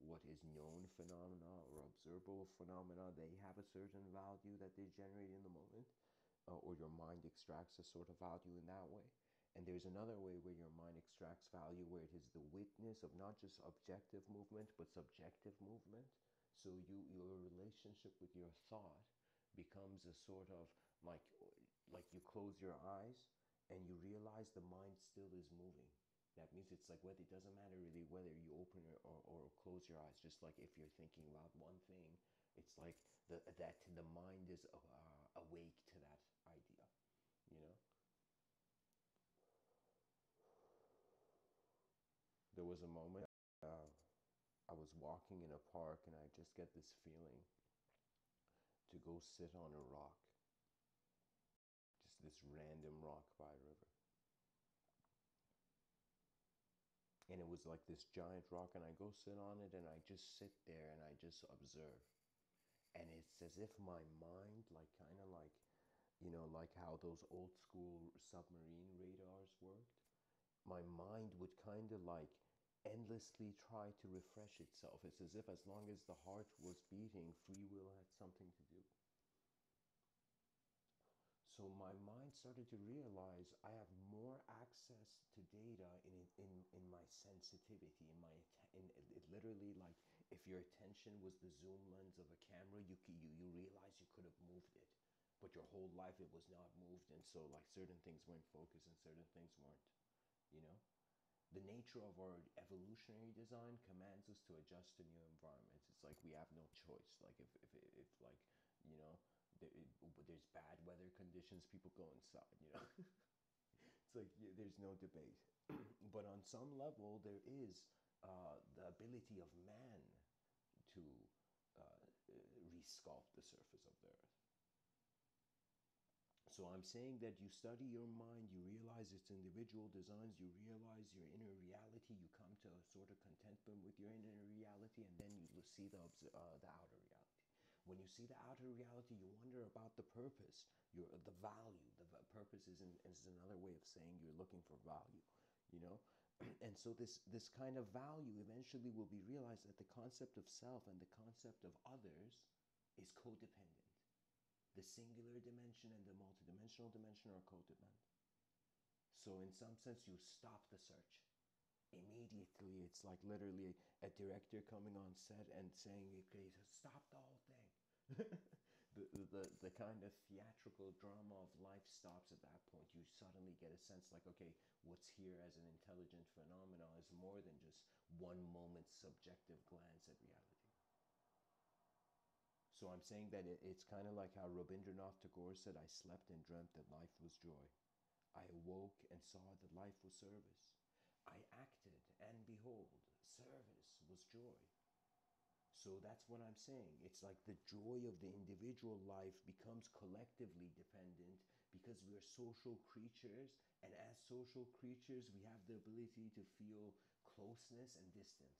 what is known phenomena or observable phenomena, they have a certain value that they generate in the moment, uh, or your mind extracts a sort of value in that way. And there's another way where your mind extracts value, where it is the witness of not just objective movement, but subjective movement. So you, your relationship with your thought becomes a sort of like, like you close your eyes and you realize the mind still is moving. That means it's like whether it doesn't matter really whether you open or, or, close your eyes. Just like if you're thinking about one thing, it's like the, that the mind is uh, awake to that idea, you know. There was a moment uh, I was walking in a park and I just get this feeling to go sit on a rock. Just this random rock by a river. And it was like this giant rock, and I go sit on it and I just sit there and I just observe. And it's as if my mind, like kind of like, you know, like how those old school submarine radars worked my mind would kind of like endlessly try to refresh itself. It's as if as long as the heart was beating, free will had something to do. So my mind started to realize I have more access to data in, in, in my sensitivity, in my, in, it literally like if your attention was the zoom lens of a camera, you, you, you realize you could have moved it, but your whole life it was not moved. And so like certain things weren't focused and certain things weren't you know? The nature of our evolutionary design commands us to adjust to new environments. It's like we have no choice. Like if if, if like you know there, there's bad weather conditions people go inside you know? It's like yeah, there's no debate. But on some level there is uh, the ability of man to uh, resculpt the surface of the earth so I'm saying that you study your mind, you realize its individual designs, you realize your inner reality, you come to a sort of contentment with your inner reality, and then you see the, uh, the outer reality. When you see the outer reality, you wonder about the purpose, your, the value. The purpose is, in, is another way of saying you're looking for value, you know? and so this this kind of value eventually will be realized that the concept of self and the concept of others is codependent. The singular dimension and the multidimensional dimension are codependent. So in some sense you stop the search. Immediately it's like literally a director coming on set and saying, okay, stop the whole thing. the, the, the kind of theatrical drama of life stops at that point. You suddenly get a sense like, okay, what's here as an intelligent phenomenon is more than just one moment's subjective glance at reality. So I'm saying that it, it's kind of like how Rabindranath Tagore said, I slept and dreamt that life was joy. I awoke and saw that life was service. I acted, and behold, service was joy. So that's what I'm saying. It's like the joy of the individual life becomes collectively dependent because we are social creatures, and as social creatures, we have the ability to feel closeness and distance.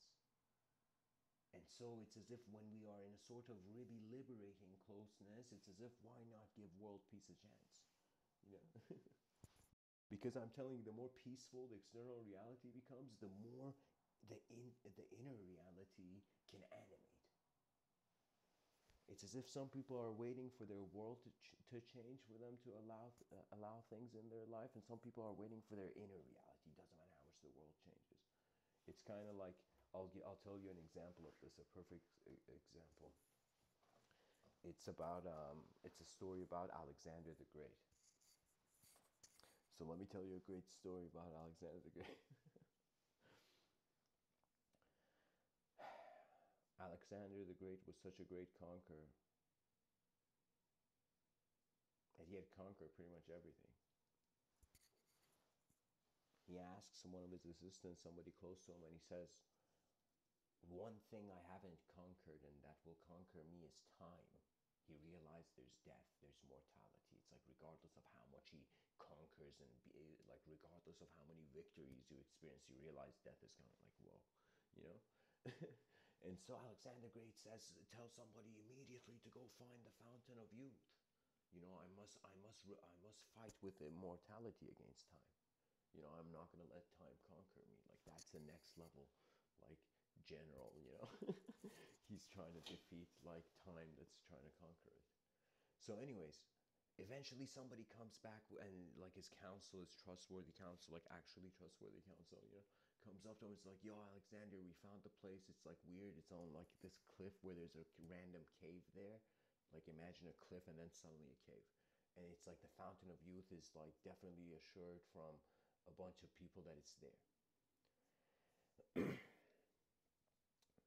And so it's as if when we are in a sort of really liberating closeness, it's as if why not give world peace a chance? You know? because I'm telling you, the more peaceful the external reality becomes, the more the in the inner reality can animate. It's as if some people are waiting for their world to, ch- to change for them to allow uh, allow things in their life, and some people are waiting for their inner reality. It Doesn't matter how much the world changes. It's kind of like I'll I'll tell you an example of this, a perfect example. It's about um, it's a story about Alexander the Great. So let me tell you a great story about Alexander the Great. Alexander the Great was such a great conqueror that he had conquered pretty much everything. He asks one of his assistants, somebody close to him, and he says, One thing I haven't conquered and that will conquer me is time. He realized there's death, there's mortality. It's like, regardless of how much he conquers and be, like, regardless of how many victories you experience, you realize death is kind of like, whoa, you know? And so Alexander Great says, tell somebody immediately to go find the fountain of youth. You know, I must, I must, I must fight with immortality against time. You know, I'm not going to let time conquer me. Like that's the next level, like general. You know, he's trying to defeat like time that's trying to conquer it. So, anyways, eventually somebody comes back and like his counsel is trustworthy counsel, like actually trustworthy counsel. You know comes up to him. It's like, "Yo, Alexander, we found the place. It's like weird. It's on like this cliff where there's a random cave there. Like imagine a cliff and then suddenly a cave, and it's like the fountain of youth is like definitely assured from a bunch of people that it's there."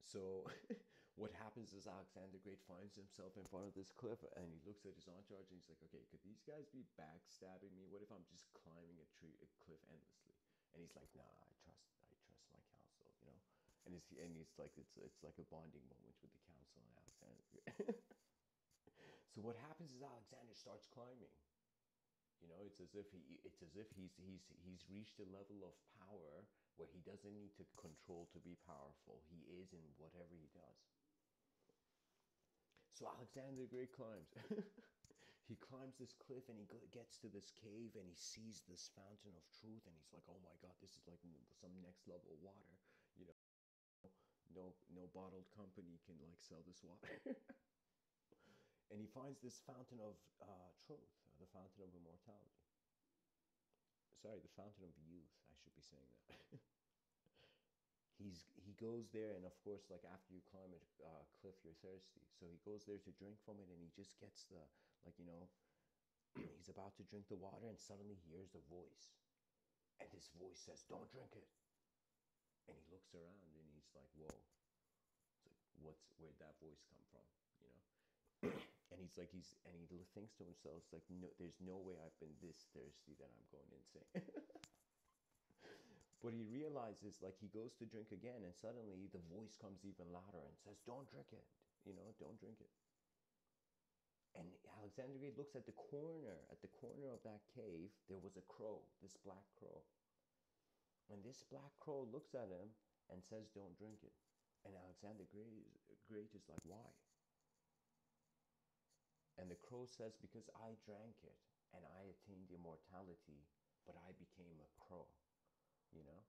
so what happens is Alexander Great finds himself in front of this cliff and he looks at his entourage and he's like, okay, could these guys be backstabbing me? What if I'm just climbing a tree, a cliff endlessly? And he's like, nah, I trust, I trust my counsel, you know. And it's and he's like, it's it's like a bonding moment with the council and Alexander. so what happens is Alexander starts climbing. You know, it's as if he, it's as if he's he's he's reached a level of power where he doesn't need to control to be powerful. He is in whatever he does. So Alexander the Great climbs. he climbs this cliff and he gets to this cave and he sees this fountain of truth and he's like, "Oh my God, this is like some next level water." You know, no no bottled company can like sell this water. and he finds this fountain of uh, truth, the fountain of immortality. Sorry, the fountain of youth. I should be saying that. he's he goes there and of course like after you climb a uh, cliff you're thirsty so he goes there to drink from it and he just gets the like you know he's about to drink the water and suddenly he hears a voice and this voice says don't drink it and he looks around and he's like whoa it's like what's where'd that voice come from and he's like he's and he thinks to himself like no there's no way i've been this thirsty that i'm going insane But he realizes, like, he goes to drink again, and suddenly the voice comes even louder and says, Don't drink it. You know, don't drink it. And Alexander Great looks at the corner, at the corner of that cave, there was a crow, this black crow. And this black crow looks at him and says, Don't drink it. And Alexander Great, Great is like, Why? And the crow says, Because I drank it and I attained immortality, but I became a crow you know?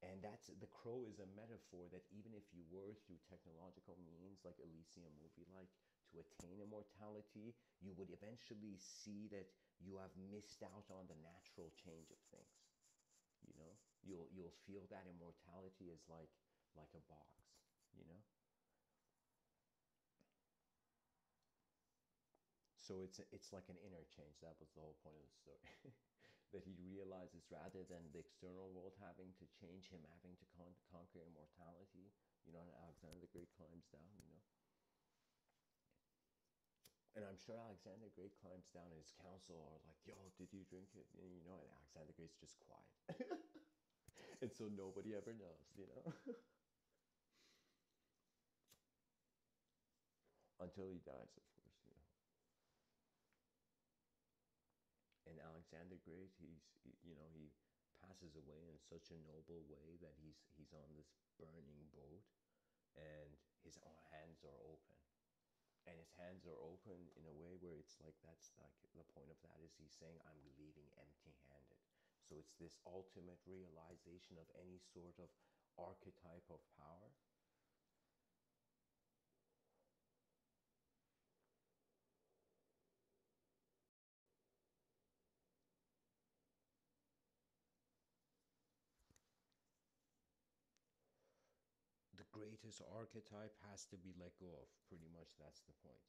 And that's the crow is a metaphor that even if you were through technological means like Elysium movie like to attain immortality, you would eventually see that you have missed out on the natural change of things. You know, you'll you'll feel that immortality is like like a box, you know? So it's it's like an interchange. That was the whole point of the story. that he realizes rather than the external world having to change him, having to con- conquer immortality, you know, and Alexander the Great climbs down, you know. And I'm sure Alexander the Great climbs down and his council are like, yo, did you drink it? And, you know, and Alexander the Great's just quiet. and so nobody ever knows, you know. Until he dies, of course, you know. And Alexander Great, he's you know he passes away in such a noble way that he's he's on this burning boat, and his hands are open, and his hands are open in a way where it's like that's like the point of that is he's saying I'm leaving empty-handed. So it's this ultimate realization of any sort of archetype of power the greatest archetype has to be let go of. Pretty much that's the point.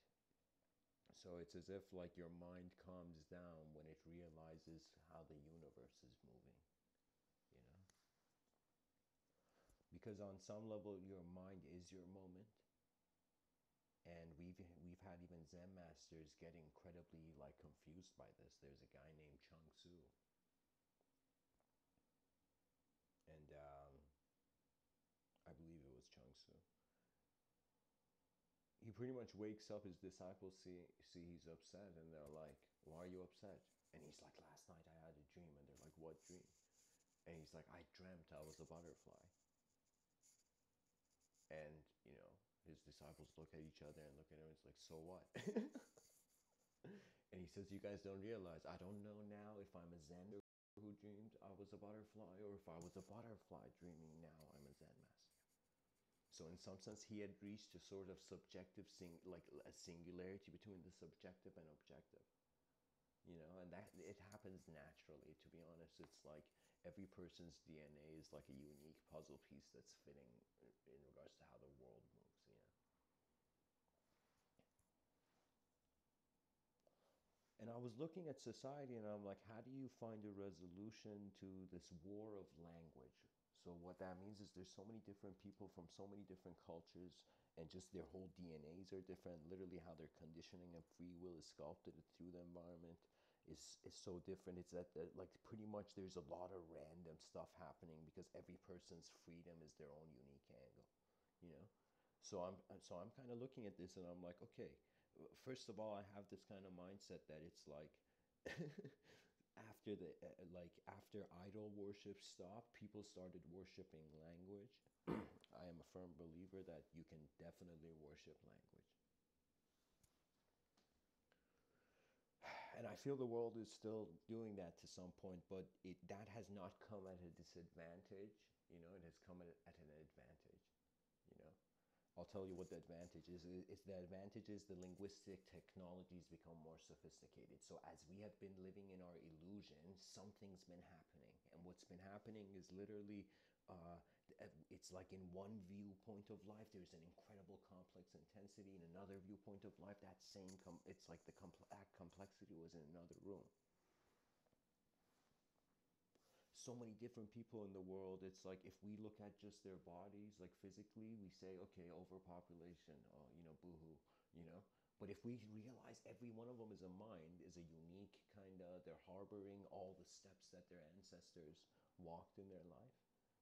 So it's as if like your mind calms down when it realizes how the universe is moving, you know? Because on some level your mind is your moment. And we've we've had even Zen masters get incredibly like confused by this. There's a guy named Chuang Tzu. And um, I believe it was Chuang Tzu. He pretty much wakes up his disciples, see, see he's upset, and they're like, Why are you upset? And he's like, Last night I had a dream. And they're like, What dream? And he's like, I dreamt I was a butterfly. And, you know, his disciples look at each other and look at him and it's like, So what? and he says, You guys don't realize, I don't know now if I'm a Zen who dreamed I was a butterfly or if I was a butterfly dreaming now I'm a Zen master. So in some sense, he had reached a sort of subjective, sing, like a singularity between the subjective and objective. You know, and that it happens naturally. To be honest, it's like every person's DNA is like a unique puzzle piece that's fitting in regards to how the world moves. Know. And I was looking at society and I'm like, how do you find a resolution to this war of language? So what that means is there's so many different people from so many different cultures and just their whole DNAs are different. Literally how their conditioning and free will is sculpted through the environment is, is so different. It's that, that like pretty much there's a lot of random stuff happening because every person's freedom is their own unique angle, you know? So I'm, so I'm kind of looking at this and I'm like, okay, first of all, I have this kind of mindset that it's like after the uh, like after idol worship stopped, people started worshiping language. I am a firm believer that you can definitely worship language. And I feel the world is still doing that to some point, but it that has not come at a disadvantage. You know, it has come at, at an advantage. I'll tell you what the advantage is. Is the advantage is the linguistic technologies become more sophisticated. So as we have been living in our illusion, something's been happening, and what's been happening is literally, uh, it's like in one viewpoint of life, there's an incredible complex intensity. In another viewpoint of life, that same it's like the compl- complexity was in another room so many different people in the world. It's like if we look at just their bodies, like physically, we say, okay, overpopulation, oh, you know, boohoo, you know. But if we realize every one of them is a mind, is a unique kind of, they're harboring all the steps that their ancestors walked in their life,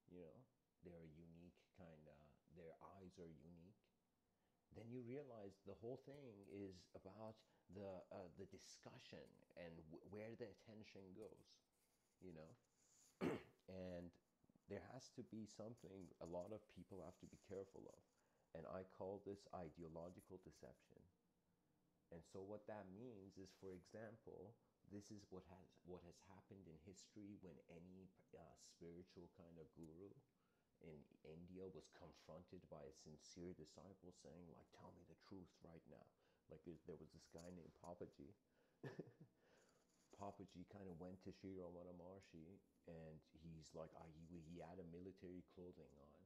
you know, they're a unique kind of, their eyes are unique. Then you realize the whole thing is about the uh, the discussion and w- where the attention goes, you know and there has to be something a lot of people have to be careful of. And I call this ideological deception. And so what that means is, for example, this is what has what has happened in history when any uh, spiritual kind of guru in India was confronted by a sincere disciple saying, like, tell me the truth right now. Like there, was this guy named Papaji. Papaji kind of went to Sri Ramana Maharshi and he's like, he, he had a military clothing on,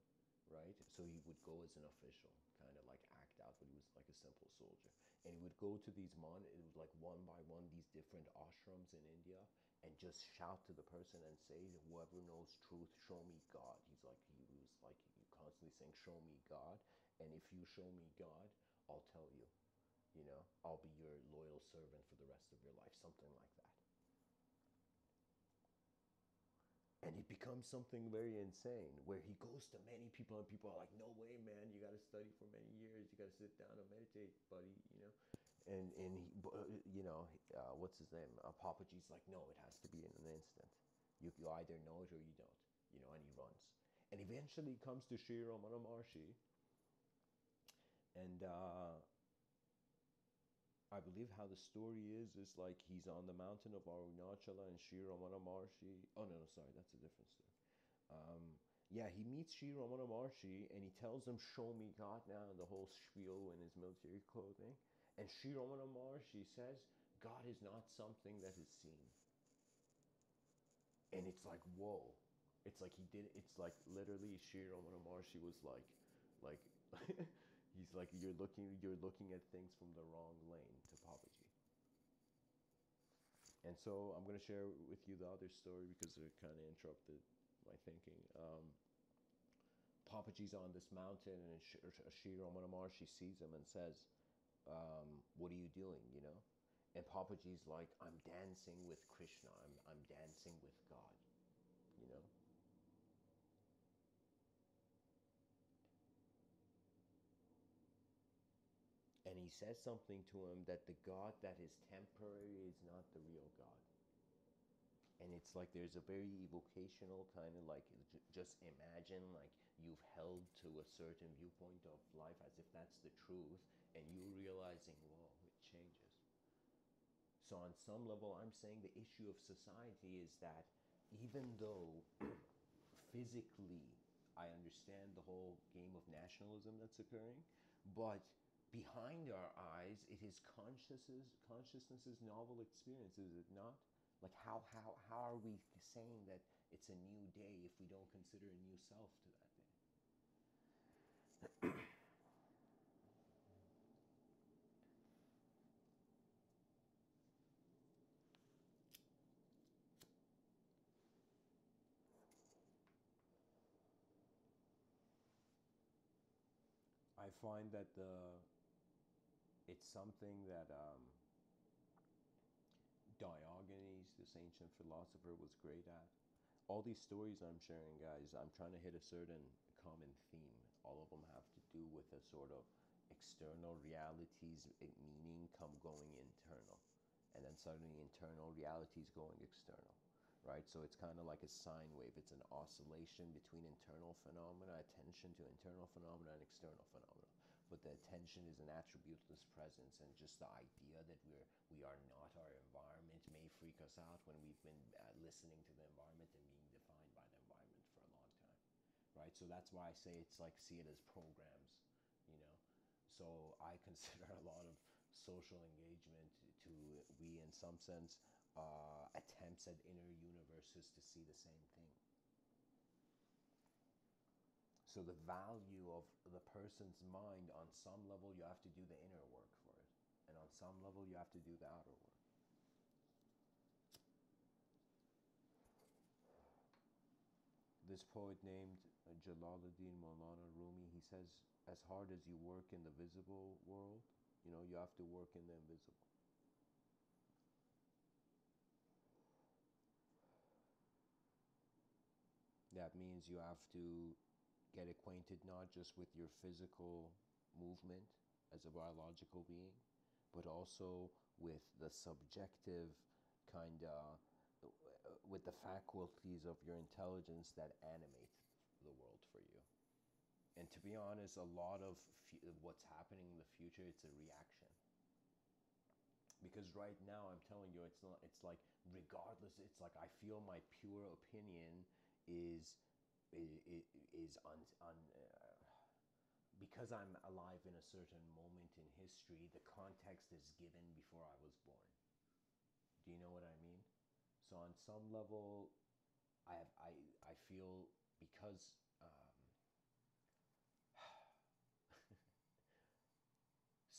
right? So he would go as an official, kind of like act out, but he was like a simple soldier. And he would go to these mon, it was like one by one, these different ashrams in India and just shout to the person and say, whoever knows truth, show me God. He's like, he was like constantly saying, show me God. And if you show me God, I'll tell you, you know, I'll be your loyal servant for the rest of your life, something like that. And it becomes something very insane where he goes to many people and people are like no way man. You got to study for many years. You got to sit down and meditate buddy you know? And and he, you know uh, what's his name? Uh, papaji's like no it has to be in an instant. You, you either know it or you don't you know and he runs. And eventually comes to Sri Ramana Maharshi and uh, I believe how the story is is like he's on the mountain of Arunachala and Sri Ramana Maharshi. Oh no, no, sorry, that's a different story. Um, yeah, he meets Sri Ramana Maharshi and he tells him, "Show me God now," and the whole spiel in his military clothing. And Sri Ramana Maharshi says, "God is not something that is seen." And it's like, whoa! It's like he did. It's like literally Sri Ramana Maharshi was like, like. He's like you're looking you're looking at things from the wrong lane to Papaji. And so I'm going to share with you the other story because it kind of interrupted my thinking. Um, Papaji's on this mountain and Sri Ramana Maharshi sees him and says, um, what are you doing, you know? And Papaji's like, I'm dancing with Krishna. I'm, I'm dancing with God, you know? and he says something to him that the God that is temporary is not the real God. And it's like there's a very evocational kind of like just imagine like you've held to a certain viewpoint of life as if that's the truth, and you realizing, whoa, it changes. So, on some level, I'm saying the issue of society is that even though physically I understand the whole game of nationalism that's occurring, but behind our eyes, it is consciousness, consciousness's novel experience, is it not? Like how, how, how are we saying that it's a new day if we don't consider a new self to that day? I find that the it's something that um, Diogenes, this ancient philosopher, was great at. All these stories I'm sharing, guys, I'm trying to hit a certain common theme. All of them have to do with a sort of external realities, meaning come going internal. And then suddenly internal realities going external, right? So it's kind of like a sine wave. It's an oscillation between internal phenomena, attention to internal phenomena, and external phenomena but the attention is an attributeless presence and just the idea that we're we are not our environment may freak us out when we've been uh, listening to the environment and being defined by the environment for a long time right? So that's why i say it's like see it as programs you know? So i consider a lot of social engagement to be in some sense uh, attempts at inner universes to see the same thing so the value of the person's mind, on some level, you have to do the inner work for it, and on some level, you have to do the outer work. This poet named Jalaluddin Maulana Rumi, he says, as hard as you work in the visible world, you know, you have to work in the invisible. That means you have to get acquainted not just with your physical movement as a biological being, but also with the subjective kind of with the faculties of your intelligence that animate the world for you. And to be honest, a lot of what's happening in the future, it's a reaction. Because right now, I'm telling you, it's not. It's like regardless. It's like I feel my pure opinion is is un, un, uh, because I'm alive in a certain moment in history, the context is given before I was born. Do you know what I mean? So on some level, I have, I I feel because um,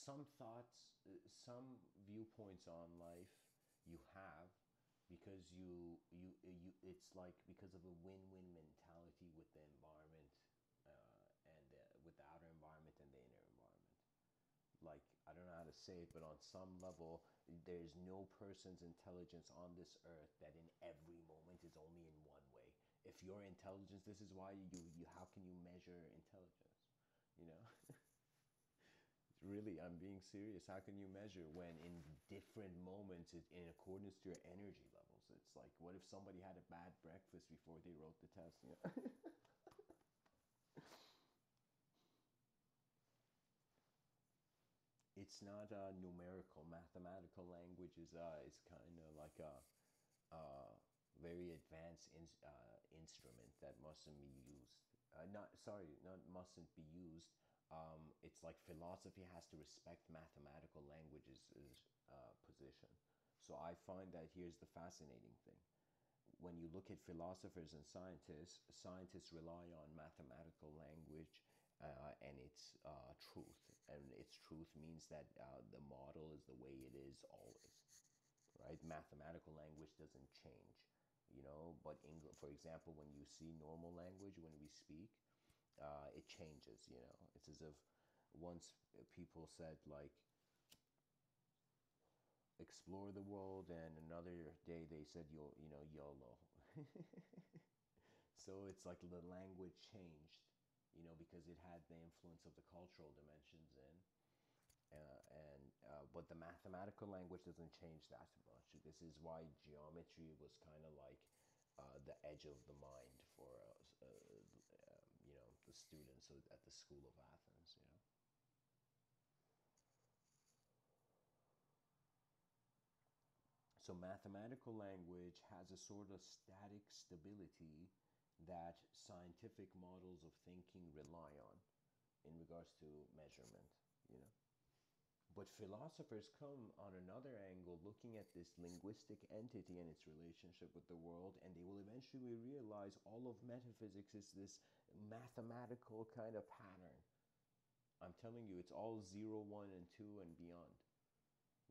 some thoughts, uh, some viewpoints on life you have because you you you it's like because of a win-win mentality with the environment uh, and the, with the outer environment and the inner environment. Like i don't know how to say it but on some level there's no person's intelligence on this earth that in every moment is only in one way. If your intelligence this is why you, you how can you measure intelligence you know? Really i'm being serious. How can you measure when in different moments in accordance to your energy levels it's like what if somebody had a bad breakfast before they wrote the test you know? it's not a numerical mathematical language is uh is kind of like a, a very advanced in, uh, instrument that mustn't be used uh, not sorry not mustn't be used um, it's like philosophy has to respect mathematical languages' uh, position. So I find that here's the fascinating thing. When you look at philosophers and scientists, scientists rely on mathematical language uh, and its uh, truth. And its truth means that uh, the model is the way it is always, right? Mathematical language doesn't change, you know. But English, for example, when you see normal language, when we speak, uh, it changes. You know, it's as if once people said like explore the world, and another day they said you you know YOLO. so it's like the language changed, you know, because it had the influence of the cultural dimensions in. Uh, and uh, but the mathematical language doesn't change that much. This is why geometry was kind of like uh, the edge of the mind for uh, um, you know the students at the School of Athens. You know. So mathematical language has a sort of static stability that scientific models of thinking rely on in regards to measurement, you know. But philosophers come on another angle looking at this linguistic entity and its relationship with the world, and they will eventually realize all of metaphysics is this mathematical kind of pattern. I'm telling you, it's all zero, one, and two, and beyond.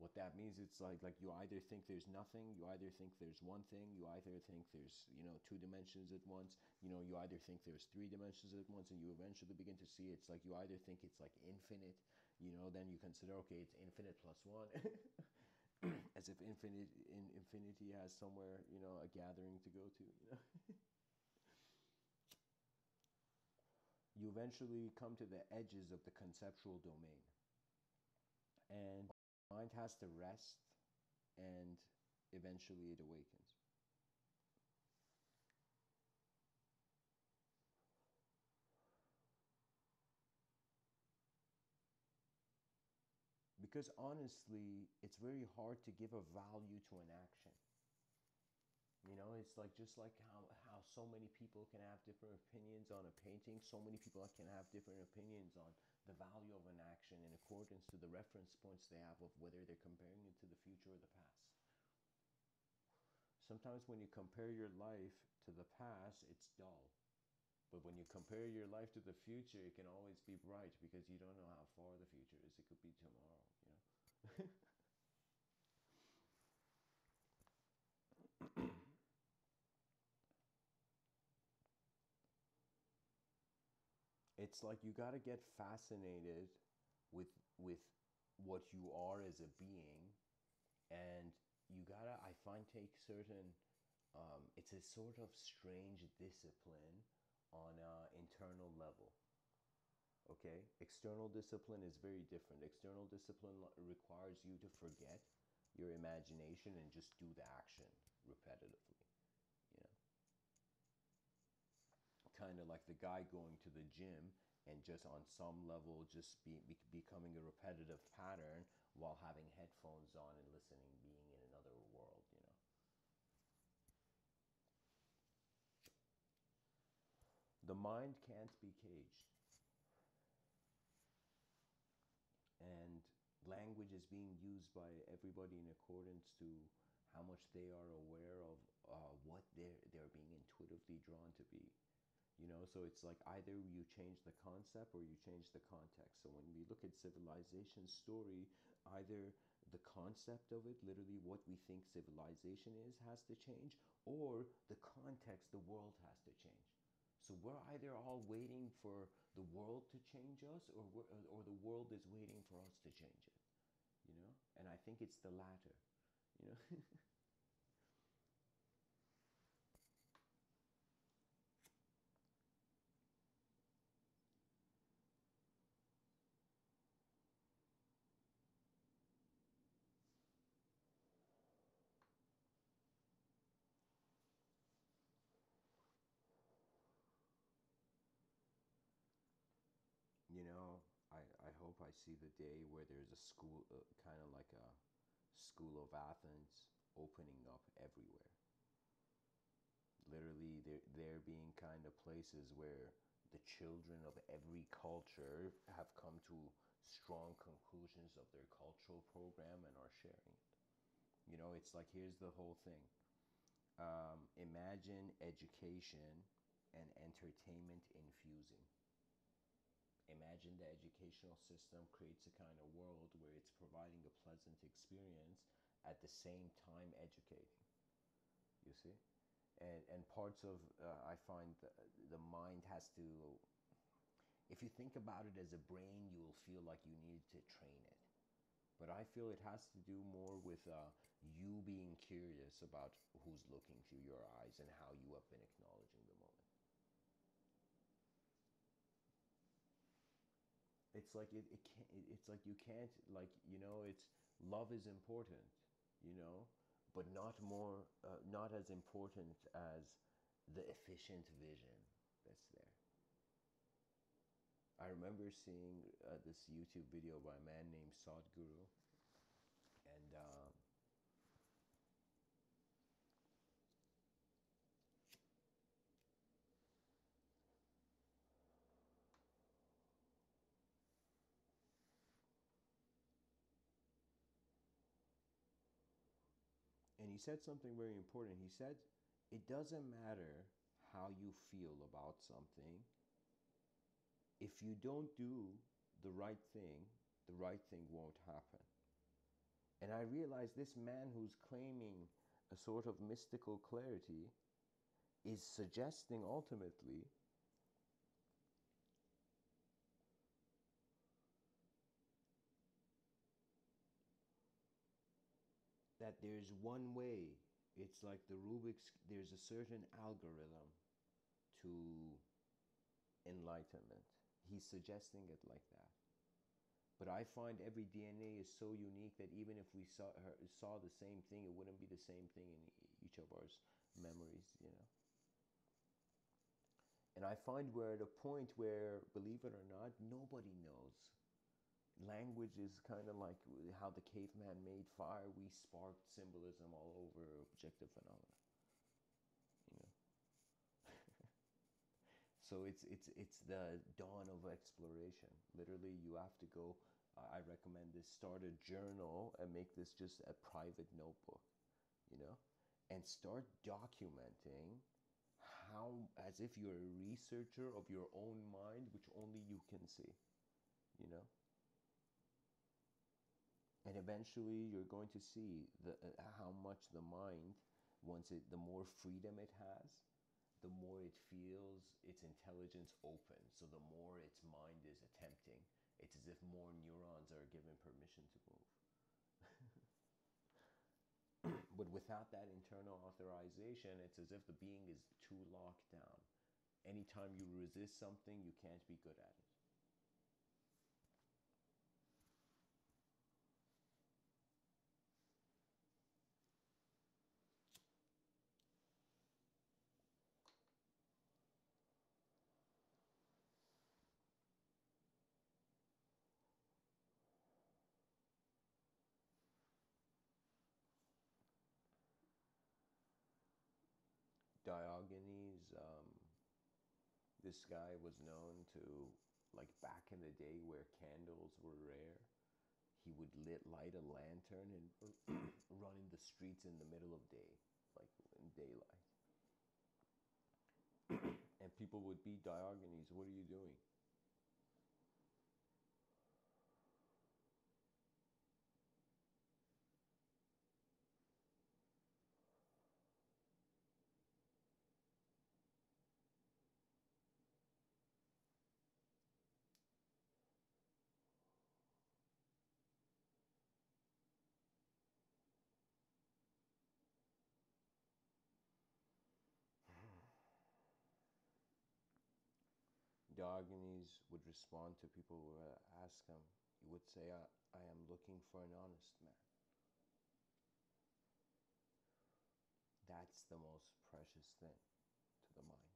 What that means, it's like like you either think there's nothing, you either think there's one thing, you either think there's you know two dimensions at once, you know you either think there's three dimensions at once, and you eventually begin to see it's like you either think it's like infinite, you know, then you consider okay, it's infinite plus one, as if infinite in infinity has somewhere you know a gathering to go to, you know. you eventually come to the edges of the conceptual domain, and mind has to rest, and eventually it awakens. Because honestly, it's very hard to give a value to an action. You know, it's like just like how, how so many people can have different opinions on a painting, so many people can have different opinions on the value of an action in accordance to the reference points they have of whether they're comparing it to the future or the past. Sometimes when you compare your life to the past, it's dull. But when you compare your life to the future, it can always be bright because you don't know how far the future is. It could be tomorrow, you know. it's like you got to get fascinated with with what you are as a being and you gotta i find take certain um, it's a sort of strange discipline on an internal level. Okay? External discipline is very different. External discipline requires you to forget your imagination and just do the action repetitively. You know? Kind of like the guy going to the gym and just on some level just be, be, becoming a repetitive pattern while having headphones on and listening, being in another world, you know. the mind can't be caged. And language is being used by everybody in accordance to how much they are aware of uh, what they're, they're being intuitively drawn to be. You know, so it's like either you change the concept or you change the context. So when we look at civilization story, either the concept of it, literally what we think civilization is, has to change, or the context, the world has to change. So we're either all waiting for the world to change us, or or the world is waiting for us to change it. You know, and I think it's the latter. You know. you know, I, I see the day where there's a school, uh, kind of like a school of Athens opening up everywhere. Literally, there, there being kind of places where the children of every culture have come to strong conclusions of their cultural program and are sharing it. You know, it's like here's the whole thing um, imagine education and entertainment infusing imagine the educational system creates a kind of world where it's providing a pleasant experience at the same time educating you see? And and parts of uh, i find the, the mind has to if you think about it as a brain you will feel like you need to train it. But i feel it has to do more with uh, you being curious about who's looking through your eyes and how you have been acknowledging the moment it's like it, it can't it's like you can't like you know it's love is important you know? But not more uh, not as important as the efficient vision that's there. I remember seeing uh, this youtube video by a man named sadhguru and um, and he said something very important. He said, It doesn't matter how you feel about something. If you don't do the right thing, the right thing won't happen. And I realized this man who's claiming a sort of mystical clarity is suggesting ultimately that there's one way. It's like the Rubik's, there's a certain algorithm to enlightenment. He's suggesting it like that. But I find every DNA is so unique that even if we saw, her, saw the same thing, it wouldn't be the same thing in each of our memories, you know. And I find we're at a point where, believe it or not, nobody knows language is kind of like how the caveman made fire. We sparked symbolism all over objective phenomena. You know. so it's it's it's the dawn of exploration. Literally, you have to go. I recommend this. Start a journal and make this just a private notebook. You know, and start documenting how, as if you're a researcher of your own mind, which only you can see. You know and eventually you're going to see the, uh, how much the mind once it the more freedom it has the more it feels its intelligence open. So the more its mind is attempting it's as if more neurons are given permission to move. But without that internal authorization it's as if the being is too locked down. Anytime you resist something you can't be good at it Diogenes, um, this guy was known to, like back in the day where candles were rare, he would lit light a lantern and run in the streets in the middle of day, like in daylight. and people would be Diogenes, what are you doing? Diogenes would respond to people who would ask him, he would say, I, I am looking for an honest man. That's the most precious thing to the mind.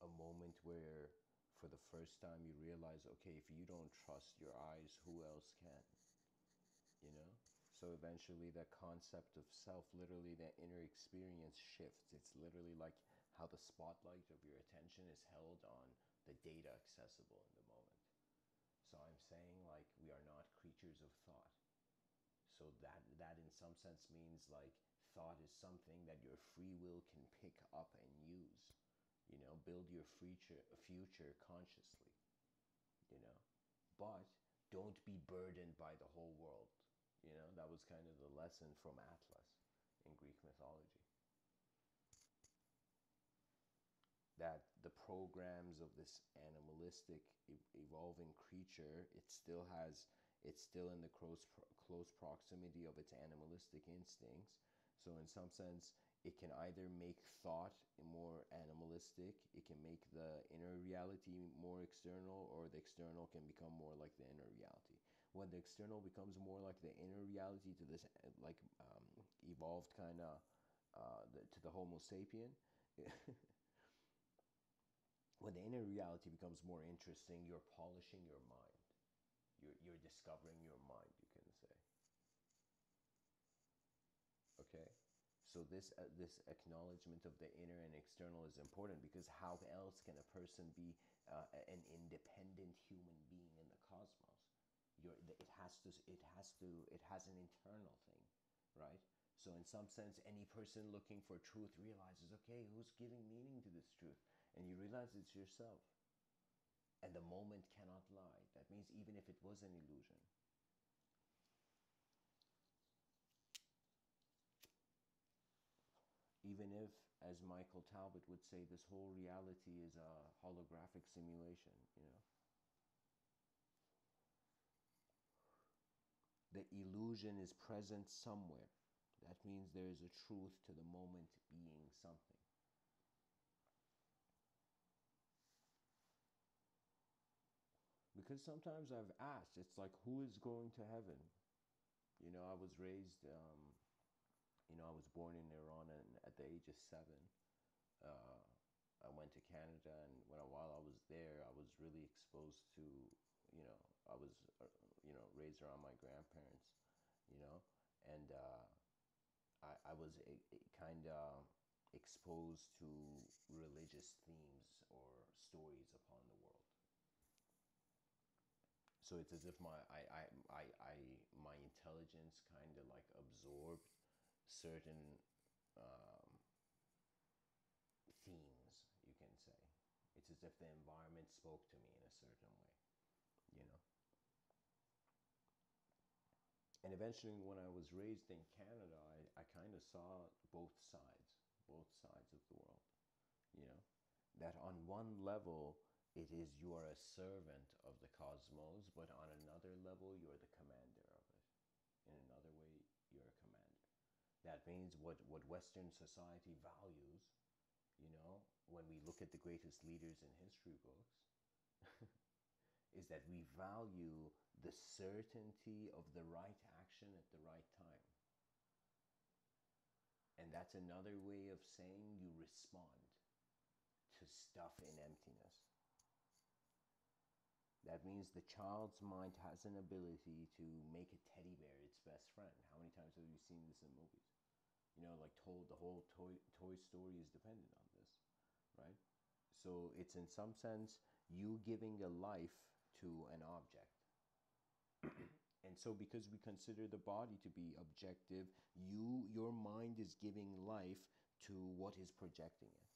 A moment where, for the first time, you realize, okay, if you don't trust your eyes, who else can? You know? So eventually, that concept of self, literally, that inner experience shifts. It's literally like how the spotlight of your attention is held on the data accessible in the moment. So I'm saying like we are not creatures of thought. So that that in some sense means like thought is something that your free will can pick up and use. You know, build your future future consciously. You know, but don't be burdened by the whole world. You know, that was kind of the lesson from Atlas in Greek mythology. That the programs of this animalistic evolving creature it still has it's still in the close close proximity of its animalistic instincts. So in some sense it can either make thought more animalistic it can make the inner reality more external or the external can become more like the inner reality. When the external becomes more like the inner reality to this like um, evolved kind of uh, to the homo sapien when the inner reality becomes more interesting, you're polishing your mind. You're, you're discovering your mind, you can say. Okay? So this uh, this acknowledgement of the inner and external is important because how else can a person be uh, an independent human being in the cosmos? You're, it has to it has to it has an internal thing, right? So in some sense, any person looking for truth realizes, okay, who's giving meaning to this truth? And you realize it's yourself. And the moment cannot lie. That means even if it was an illusion. Even if, as Michael Talbot would say, this whole reality is a holographic simulation, you know. The illusion is present somewhere. That means there is a truth to the moment being something. Because sometimes I've asked, it's like, who is going to heaven? You know, I was raised, um, you know, I was born in Iran, and at the age of seven, uh, I went to Canada, and when while I was there, I was really exposed to, you know, I was, uh, you know, raised around my grandparents, you know, and uh, I, I was kind of exposed to religious themes or stories upon the so it's as if my I, I, I, I my intelligence kind of like absorbed certain um, themes you can say. It's as if the environment spoke to me in a certain way you know? And eventually when i was raised in canada i, I kind of saw both sides both sides of the world you know? That on one level it is you are a servant of the cosmos, but on another level, you're the commander of it. In another way, you're a commander. That means what, what Western society values, you know, when we look at the greatest leaders in history books, is that we value the certainty of the right action at the right time. And that's another way of saying you respond to stuff in emptiness. That means the child's mind has an ability to make a teddy bear its best friend. How many times have you seen this in movies? You know, like told the whole toy Toy Story is dependent on this, right? So it's in some sense you giving a life to an object. and so because we consider the body to be objective, you your mind is giving life to what is projecting it.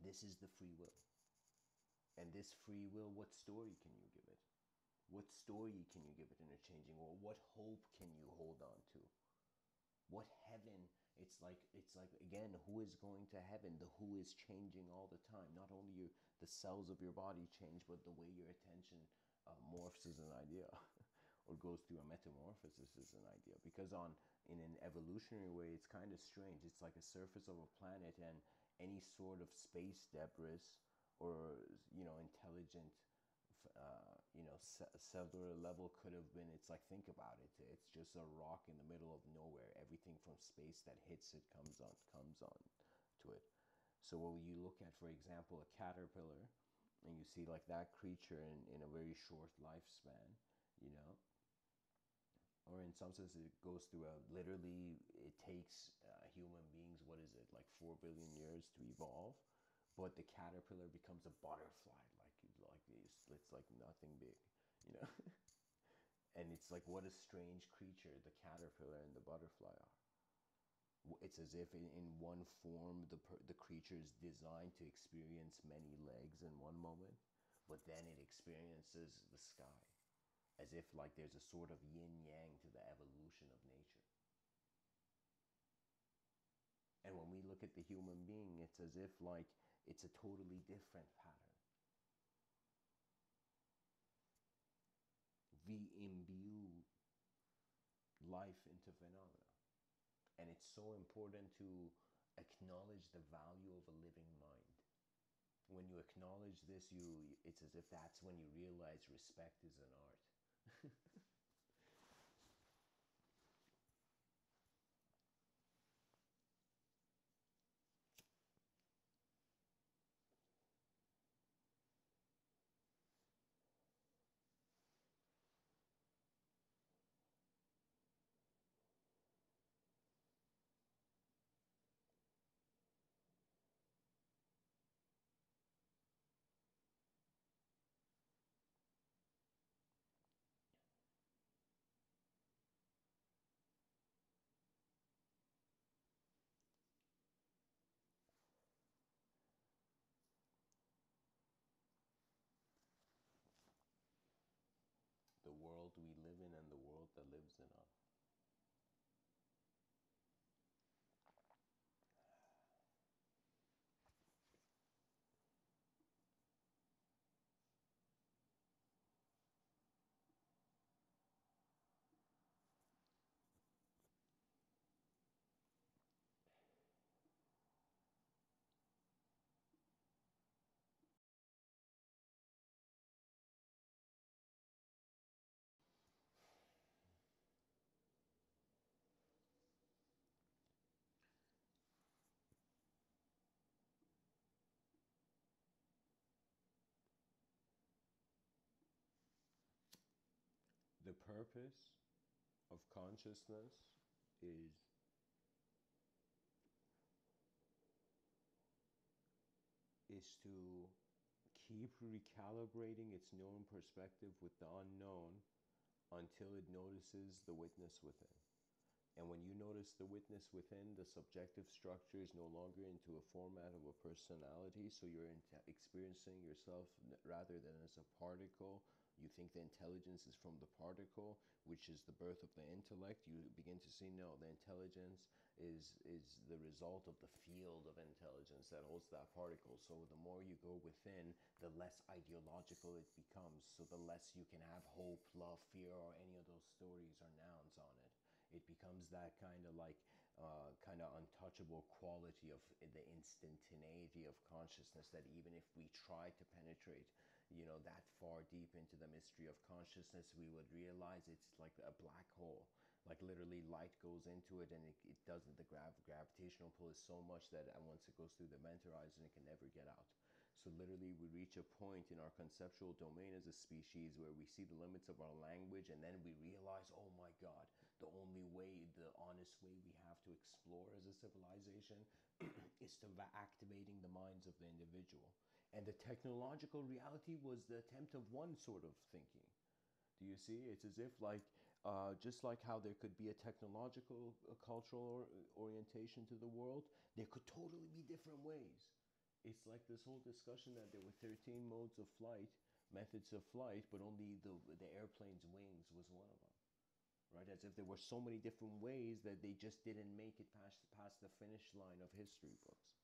This is the free will. And this free will, what story can you give it? What story can you give it in a changing world? What hope can you hold on to? What heaven? It's like it's like again, who is going to heaven? The who is changing all the time. Not only your the cells of your body change, but the way your attention uh, morphs is an idea, or goes through a metamorphosis is an idea. Because on in an evolutionary way, it's kind of strange. It's like a surface of a planet, and any sort of space debris or you know intelligent uh, you know cellular level could have been it's like think about it. It's just a rock in the middle of nowhere. Everything from space that hits it comes on comes on to it. So when you look at for example a caterpillar and you see like that creature in, in a very short lifespan you know or in some sense it goes through a literally it takes uh, human beings what is it like 4 billion years to evolve but the caterpillar becomes a butterfly like like it's, it's like nothing big you know? And it's like what a strange creature the caterpillar and the butterfly are. It's as if in, in one form the the creature is designed to experience many legs in one moment but then it experiences the sky as if like there's a sort of yin yang to the evolution of nature. And when we look at the human being it's as if like it's a totally different pattern. We imbue life into phenomena. And it's so important to acknowledge the value of a living mind. When you acknowledge this, you it's as if that's when you realize respect is an art. that lives in us. The purpose of consciousness is is to keep recalibrating its known perspective with the unknown until it notices the witness within. And when you notice the witness within, the subjective structure is no longer into a format of a personality, so you're experiencing yourself rather than as a particle you think the intelligence is from the particle, which is the birth of the intellect. You begin to see no, the intelligence is is the result of the field of intelligence that holds that particle. So the more you go within, the less ideological it becomes. So the less you can have hope, love, fear, or any of those stories or nouns on it. It becomes that kind of like uh, kind of untouchable quality of the instantaneity of consciousness that even if we try to penetrate you know that far deep into the mystery of consciousness we would realize it's like a black hole. Like literally light goes into it and it, it doesn't. The grav- gravitational pull is so much that uh, once it goes through the mental horizon it can never get out. So literally we reach a point in our conceptual domain as a species where we see the limits of our language and then we realize oh my god the only way the honest way we have to explore as a civilization is to activating the minds of the individual. And the technological reality was the attempt of one sort of thinking. Do you see? It's as if, like, uh, just like how there could be a technological, a cultural or, orientation to the world, there could totally be different ways. It's like this whole discussion that there were 13 modes of flight, methods of flight, but only the, the airplane's wings was one of them. Right? As if there were so many different ways that they just didn't make it past, past the finish line of history books.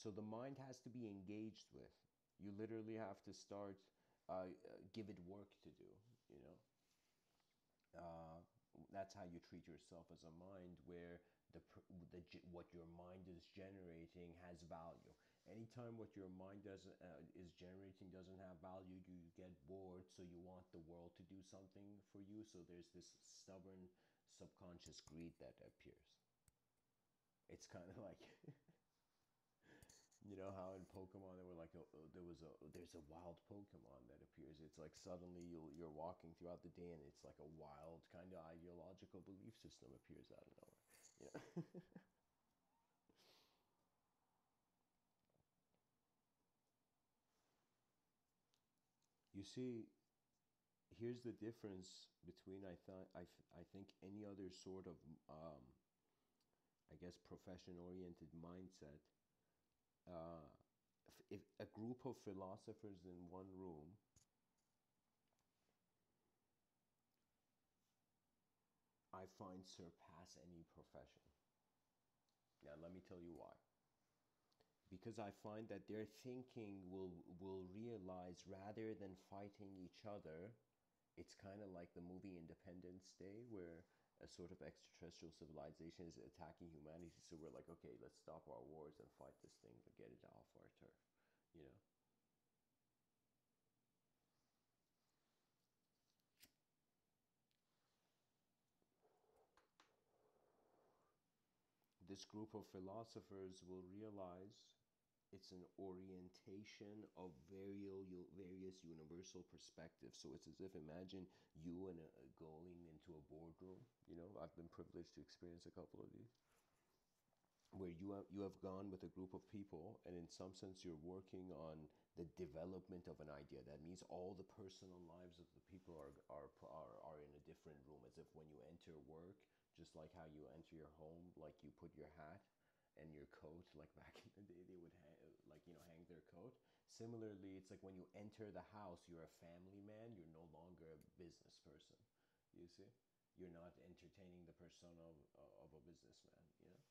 So the mind has to be engaged with. You literally have to start, uh, uh, give it work to do, you know. Uh, that's how you treat yourself as a mind where the, the what your mind is generating has value anytime what your mind doesn't uh, is generating doesn't have value you get bored so you want the world to do something for you so there's this stubborn subconscious greed that appears it's kind of like you know how in Pokemon there were like a, there was a there's a wild Pokemon that appears. It's like suddenly you you're walking throughout the day and it's like a wild kind of ideological belief system appears out of nowhere. You know. you see, here's the difference between I thought I, I think any other sort of um, I guess profession oriented mindset uh, if a group of philosophers in one room I find surpass any profession. Now let me tell you why. Because I find that their thinking will will realize rather than fighting each other, it's kind of like the movie Independence Day where a sort of extraterrestrial civilization is attacking humanity. So we're like, okay, let's stop our wars and fight this thing, but get it off our turf, you know. This group of philosophers will realize it's an orientation of various universal perspectives. So it's as if imagine you and a, going into a boardroom. You know, I've been privileged to experience a couple of these, where you have, you have gone with a group of people, and in some sense you're working on the development of an idea. That means all the personal lives of the people are are are, are in a different room, as if when you enter work, just like how you enter your home, like you put your hat and your coat like back in the day they would hang, like you know hang their coat similarly it's like when you enter the house you're a family man you're no longer a business person. You see? You're not entertaining the persona of, of a businessman you know?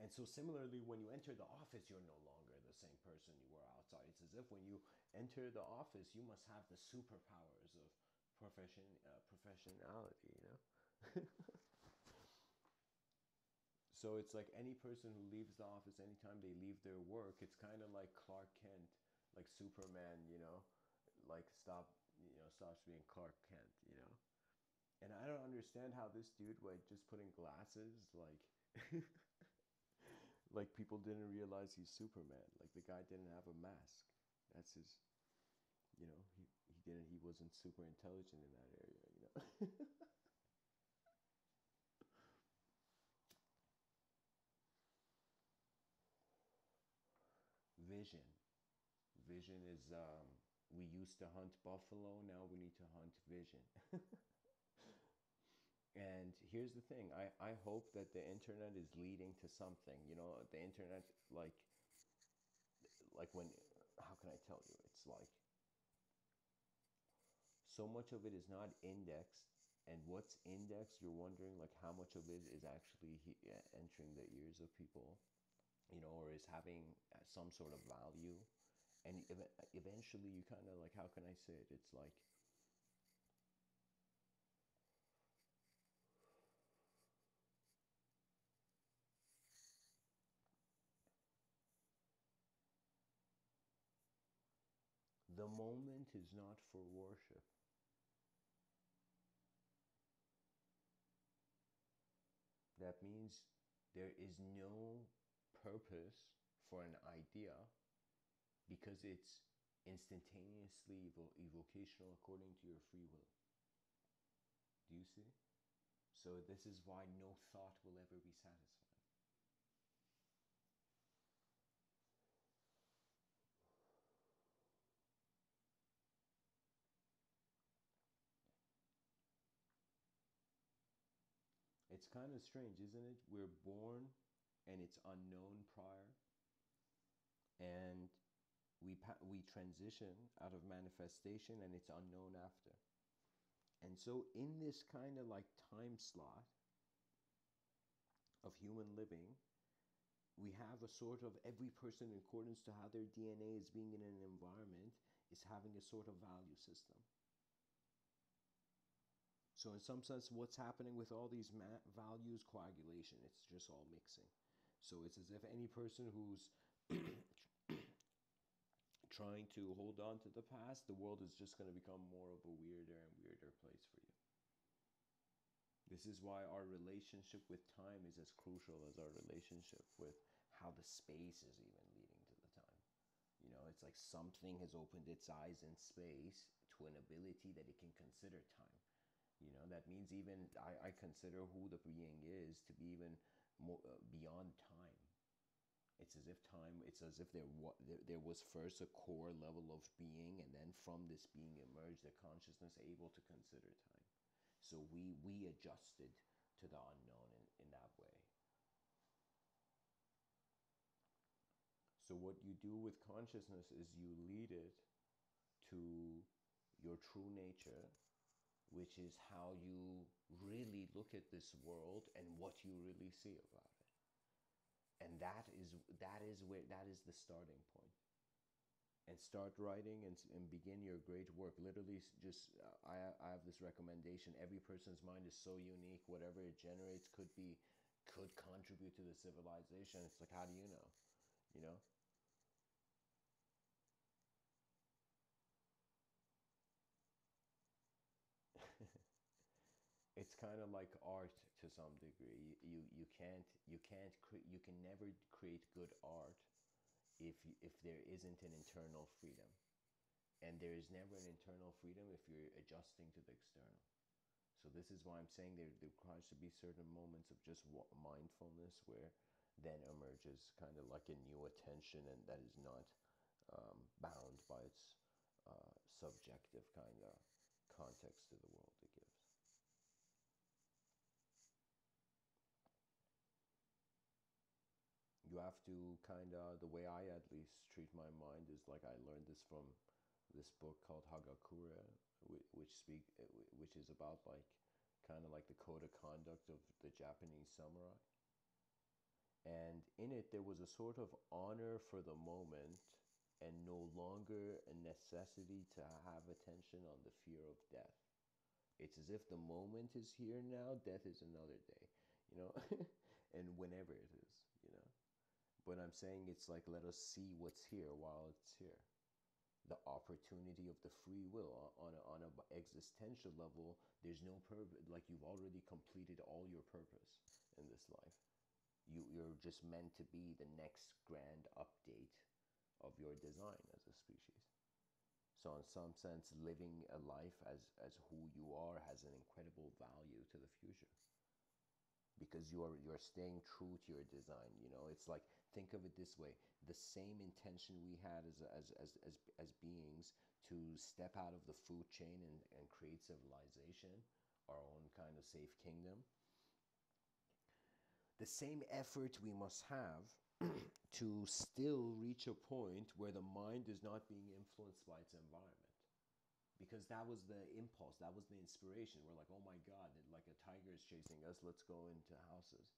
And so similarly when you enter the office you're no longer the same person you were outside. It's as if when you enter the office you must have the superpowers of profession uh, professionality you know So it's like any person who leaves the office anytime they leave their work, it's kind of like Clark Kent, like Superman, you know, like stop, you know, stops being Clark Kent, you know. And I don't understand how this dude like just putting glasses like like people didn't realize he's Superman. Like the guy didn't have a mask. That's his you know, he, he didn't he wasn't super intelligent in that area, you know. vision. Vision is, um, we used to hunt buffalo, now we need to hunt vision. and here's the thing I, I hope that the internet is leading to something. You know, the internet, like, like when, how can I tell you? It's like, so much of it is not indexed and what's indexed you're wondering like how much of it is actually entering the ears of people you know, or is having uh, some sort of value. And eventually you kind of like, how can I say it? It's like, the moment is not for worship. That means there is no purpose for an idea because it's instantaneously evo- evocational according to your free will. Do you see? So, this is why no thought will ever be satisfied. It's kind of strange, isn't it? We're born and it's unknown prior. And we, we transition out of manifestation and it's unknown after. And so, in this kind of like time slot of human living, we have a sort of every person, in accordance to how their DNA is being in an environment, is having a sort of value system. So, in some sense, what's happening with all these values, coagulation, it's just all mixing. So, it's as if any person who's trying to hold on to the past, the world is just going to become more of a weirder and weirder place for you. This is why our relationship with time is as crucial as our relationship with how the space is even leading to the time. You know, it's like something has opened its eyes in space to an ability that it can consider time. You know, that means even I, I consider who the being is to be even more uh, beyond time it's as if time, it's as if there, there, there was first a core level of being, and then from this being emerged a consciousness able to consider time. So we, we adjusted to the unknown in, in that way. So, what you do with consciousness is you lead it to your true nature, which is how you really look at this world and what you really see about it and that is that is where that is the starting point. And start writing and, and begin your great work. Literally just uh, I, I have this recommendation. Every person's mind is so unique. Whatever it generates could be could contribute to the civilization. It's like how do you know? You know? It's kind of like art to some degree. You you can't you can't cre- you can never create good art if if there isn't an internal freedom, and there is never an internal freedom if you're adjusting to the external. So this is why I'm saying there there requires to be certain moments of just mindfulness where then emerges kind of like a new attention and that is not um, bound by its uh, subjective kind of context to the world it gives. You have to kind of the way I at least treat my mind is like I learned this from this book called Hagakure, which speak which is about like kind of like the code of conduct of the Japanese samurai. And in it, there was a sort of honor for the moment and no longer a necessity to have attention on the fear of death. It's as if the moment is here now, death is another day, you know, and whenever it is. But I'm saying it's like let us see what's here while it's here. The opportunity of the free will on a, on a existential level, there's no purpose. Like you've already completed all your purpose in this life. You you're just meant to be the next grand update of your design as a species. So in some sense, living a life as as who you are has an incredible value to the future because you're you're staying true to your design you know it's like think of it this way. The same intention we had as as as as, as beings to step out of the food chain and, and create civilization our own kind of safe kingdom. The same effort we must have to still reach a point where the mind is not being influenced by its environment. Because that was the impulse that was the inspiration. We're like oh my god like a tiger is chasing us let's go into houses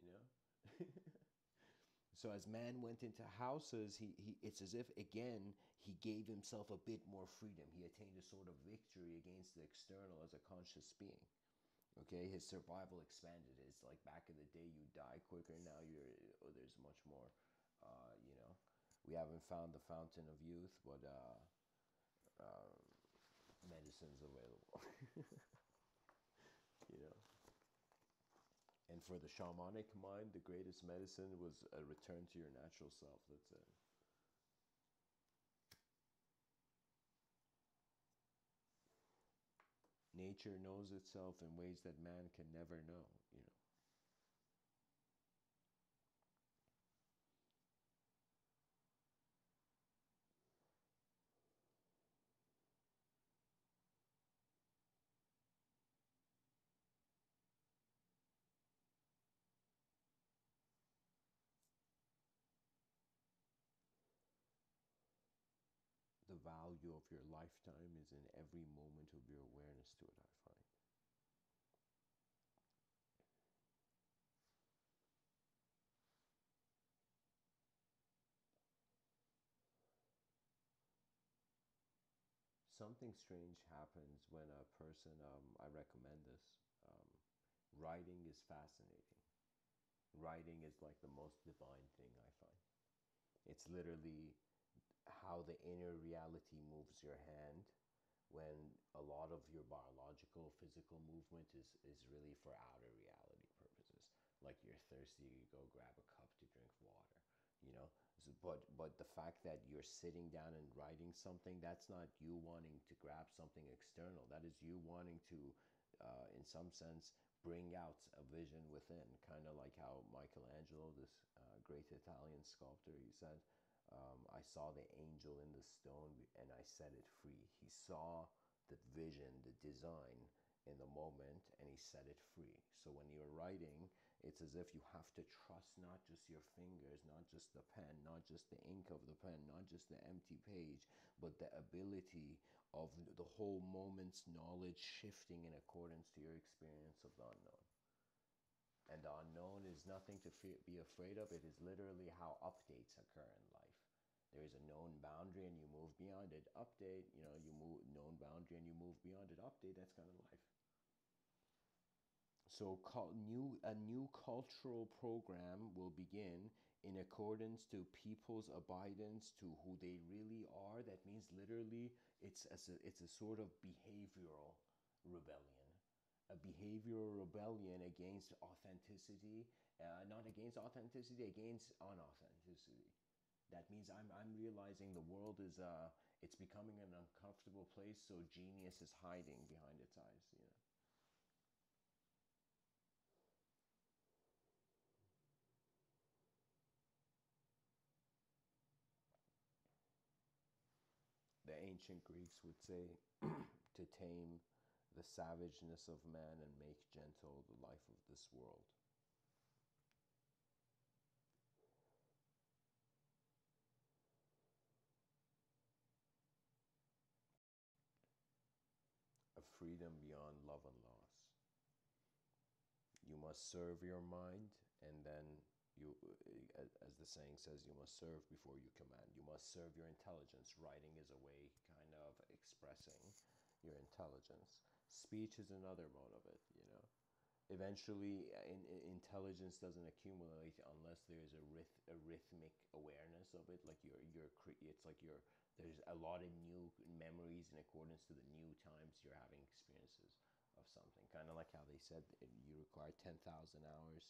you know so as man went into houses he, he it's as if again he gave himself a bit more freedom. He attained a sort of victory against the external as a conscious being. Okay? His survival expanded. It's like back in the day you die quicker. Now you're oh, there's much more uh, you know. We haven't found the fountain of youth but uh, um, medicines available. you know. And for the shamanic mind, the greatest medicine was a return to your natural self. That's it. Nature knows itself in ways that man can never know. You know, value of your lifetime is in every moment of your awareness to it, I find. Something strange happens when a person, um, I recommend this, um, writing is fascinating. Writing is like the most divine thing I find. It's literally how the inner reality moves your hand when a lot of your biological physical movement is, is really for outer reality purposes. Like you're thirsty you go grab a cup to drink water you know? So, but but the fact that you're sitting down and writing something that's not you wanting to grab something external. That is you wanting to uh, in some sense bring out a vision within kind of like how michelangelo this uh, great italian sculptor he said um, I saw the angel in the stone and I set it free. He saw the vision, the design in the moment, and he set it free. So when you're writing, it's as if you have to trust not just your fingers, not just the pen, not just the ink of the pen, not just the empty page, but the ability of the whole moment's knowledge shifting in accordance to your experience of the unknown. And the unknown is nothing to be afraid of. It is literally how updates occur in life. There is a known boundary and you move beyond it. Update, you know, you move known boundary and you move beyond it. Update, that's kind of life. So call new, a new cultural program will begin in accordance to people's abidance to who they really are. That means literally it's, a, it's a sort of behavioral rebellion a behavioral rebellion against authenticity, uh, not against authenticity, against unauthenticity. That means I'm, I'm realizing the world is, uh, it's becoming an uncomfortable place, so genius is hiding behind its eyes, you know. The ancient Greeks would say to tame the savageness of man and make gentle the life of this world. A freedom beyond love and loss. You must serve your mind, and then you, as the saying says, you must serve before you command. You must serve your intelligence. Writing is a way, kind of, expressing your intelligence. Speech is another mode of it, you know. Eventually, uh, in, in, intelligence doesn't accumulate unless there's a, ryth- a rhythmic awareness of it. Like you're, you're, it's like you're, there's a lot of new memories in accordance to the new times you're having experiences of something. Kind of like how they said you require 10,000 hours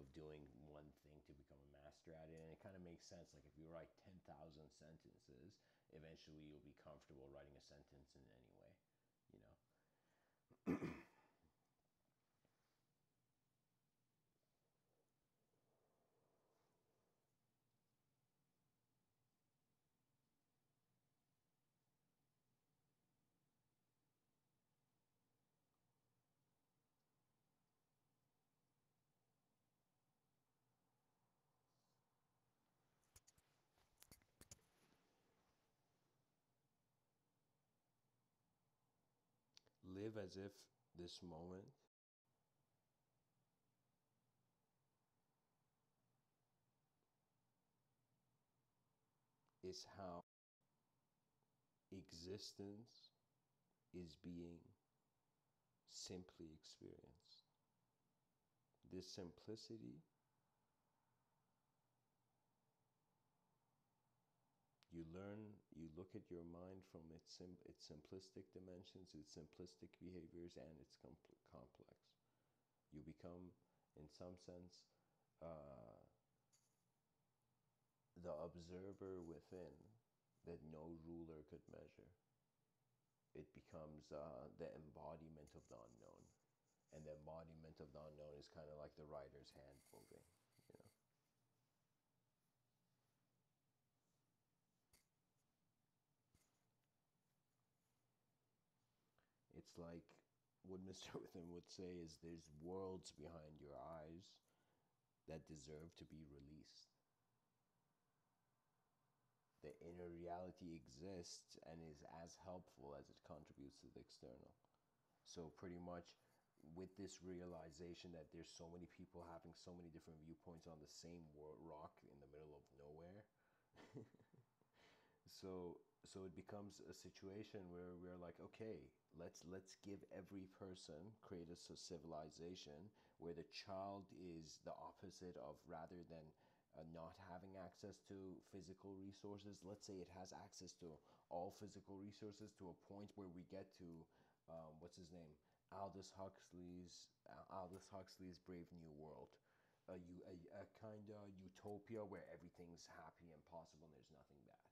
of doing one thing to become a master at it. And it kind of makes sense. Like if you write 10,000 sentences, eventually you'll be comfortable writing a sentence in any way, you know. live as if this moment is how existence is being simply experienced. This simplicity you learn, look at your mind from its, sim- its simplistic dimensions, its simplistic behaviors, and its com- complex. You become, in some sense, uh, the observer within that no ruler could measure. It becomes uh, the embodiment of the unknown. And the embodiment of the unknown is kind of like the writer's hand moving, It's like what Mr. Within would say is there's worlds behind your eyes that deserve to be released. The inner reality exists and is as helpful as it contributes to the external. So, pretty much with this realization that there's so many people having so many different viewpoints on the same rock in the middle of nowhere. so, so it becomes a situation where we're like, okay, let's let's give every person create a civilization where the child is the opposite of rather than uh, not having access to physical resources. Let's say it has access to all physical resources to a point where we get to um, what's his name? Aldous huxley's uh, aldous huxley's brave new world. A, a, a kind of utopia where everything's happy and possible and there's nothing bad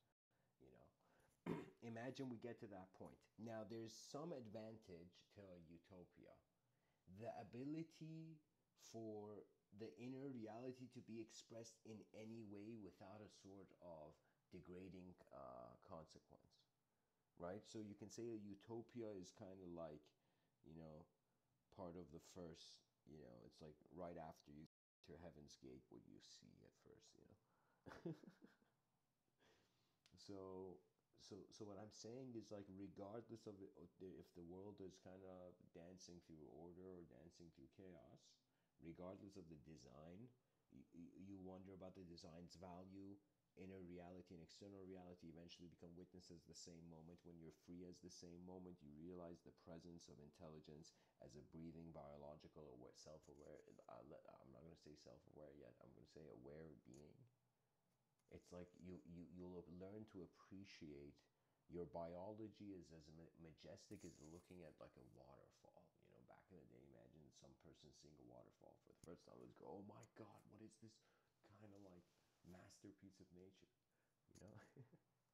imagine we get to that point. Now, there's some advantage to a utopia. The ability for the inner reality to be expressed in any way without a sort of degrading uh, consequence, right? So you can say a utopia is kind of like, you know, part of the first, you know, it's like right after you enter Heaven's Gate, what you see at first, you know. so so so what i'm saying is like regardless of if the world is kind of dancing through order or dancing through chaos regardless of the design you, you wonder about the design's value inner reality and external reality eventually become witnesses the same moment. When you're free as the same moment you realize the presence of intelligence as a breathing biological or self-aware uh, i'm not going to say self-aware yet i'm going to say aware being it's like you, you you'll learn to appreciate your biology is as majestic as looking at like a waterfall. You know back in the day imagine some person seeing a waterfall for the first time would go oh my god what is this kind of like masterpiece of nature? You know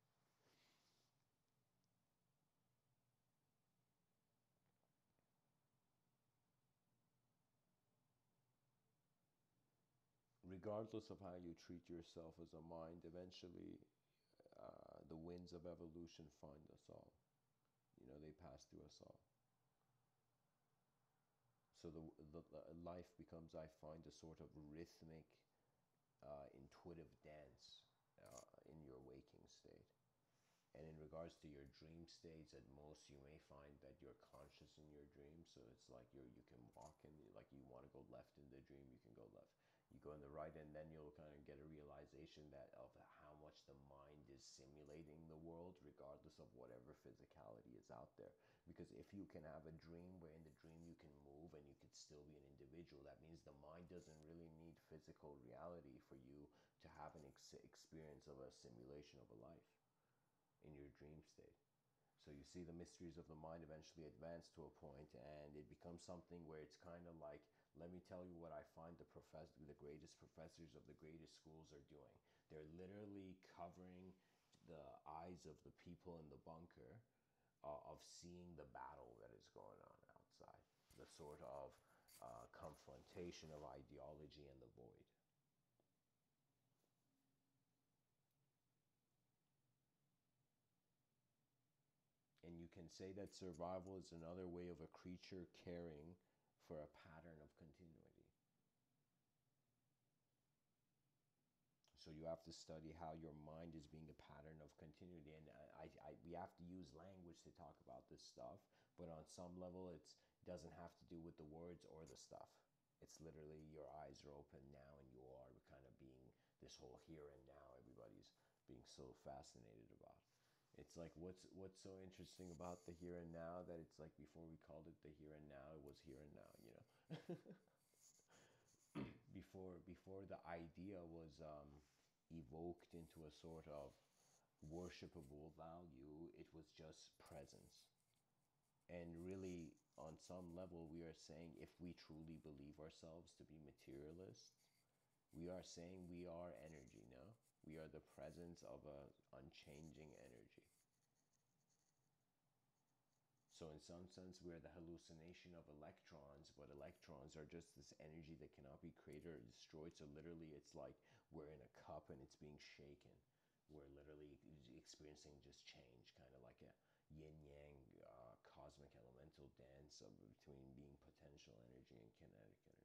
regardless of how you treat yourself as a mind, eventually uh, the winds of evolution find us all. You know, they pass through us all. So the, the, life becomes, I find, a sort of rhythmic, uh, intuitive dance uh, in your waking state. And in regards to your dream states, at most you may find that you're conscious in your dream. So it's like you you can walk in, like you want to go left in the dream, you can go left you go in the right and then you'll kind of get a realization that of how much the mind is simulating the world regardless of whatever physicality is out there. Because if you can have a dream where in the dream you can move and you could still be an individual that means the mind doesn't really need physical reality for you to have an ex- experience of a simulation of a life in your dream state. So you see the mysteries of the mind eventually advance to a point and it becomes something where it's kind of like let me tell you what I find the professor, the greatest professors of the greatest schools are doing. They're literally covering the eyes of the people in the bunker uh, of seeing the battle that is going on outside, the sort of uh, confrontation of ideology and the void. And you can say that survival is another way of a creature caring for a pattern of continuity. So you have to study how your mind is being a pattern of continuity, and I, I, we have to use language to talk about this stuff. But on some level, it doesn't have to do with the words or the stuff. It's literally your eyes are open now, and you are kind of being this whole here and now. Everybody's being so fascinated about it's like what's what's so interesting about the here and now that it's like before we called it the here and now it was here and now you know? Before before the idea was um, evoked into a sort of worshipable value it was just presence. And really on some level we are saying if we truly believe ourselves to be materialists we are saying we are energy we are the presence of an unchanging energy. So in some sense, we're the hallucination of electrons, but electrons are just this energy that cannot be created or destroyed. So literally, it's like we're in a cup and it's being shaken. We're literally experiencing just change, kind of like a yin yang uh, cosmic elemental dance of between being potential energy and kinetic energy.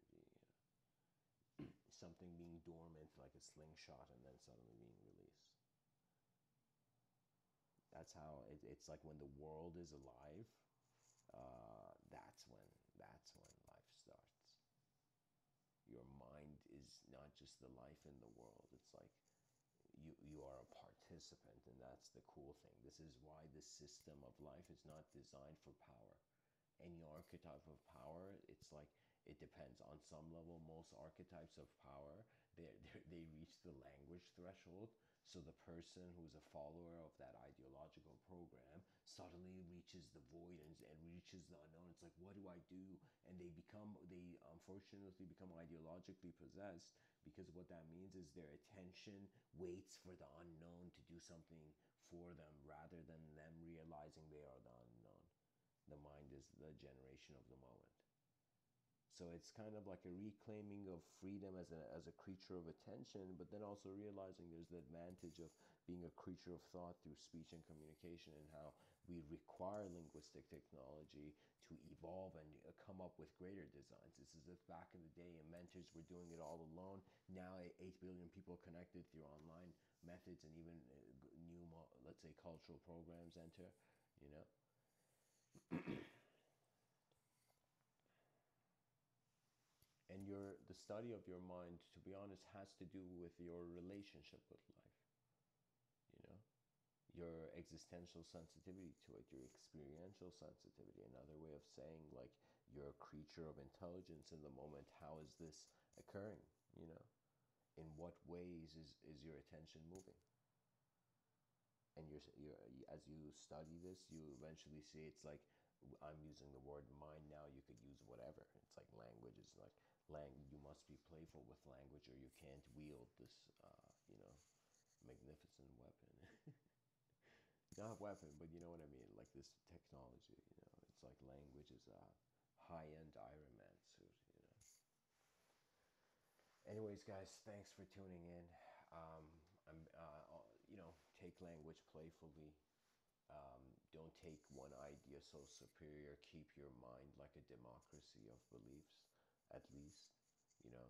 Something being dormant like a slingshot and then suddenly being released. That's how it, it's like when the world is alive uh, that's when that's when life starts. Your mind is not just the life in the world. It's like you you are a participant and that's the cool thing. This is why the system of life is not designed for power. Any archetype of power it's like it depends on some level most archetypes of power they they reach the language threshold so the person who's a follower of that ideological program suddenly reaches the void and, and reaches the unknown. It's like, what do I do? And they become, they unfortunately become ideologically possessed because what that means is their attention waits for the unknown to do something for them rather than them realizing they are the unknown. The mind is the generation of the moment. So it's kind of like a reclaiming of freedom as a, as a creature of attention, but then also realizing there's the advantage of being a creature of thought through speech and communication and how we require linguistic technology to evolve and uh, come up with greater designs. This is if back in the day, inventors were doing it all alone. Now, 8 billion people connected through online methods and even uh, new, let's say, cultural programs enter, you know. and your the study of your mind to be honest has to do with your relationship with life you know? Your existential sensitivity to it your experiential sensitivity another way of saying like you're a creature of intelligence in the moment. How is this occurring you know? In what ways is, is your attention moving? And you're, you're as you study this you eventually see it's like i'm using the word mind now you could use whatever it's like language is like lang- you must be playful with language or you can't wield this, uh, you know, magnificent weapon. Not weapon, but you know what I mean, like this technology, you know, it's like language is a high-end Iron Man suit, you know. Anyways, guys, thanks for tuning in. Um, I'm, uh, you know, take language playfully. Um, don't take one idea so superior. Keep your mind like a democracy of beliefs at least, you know.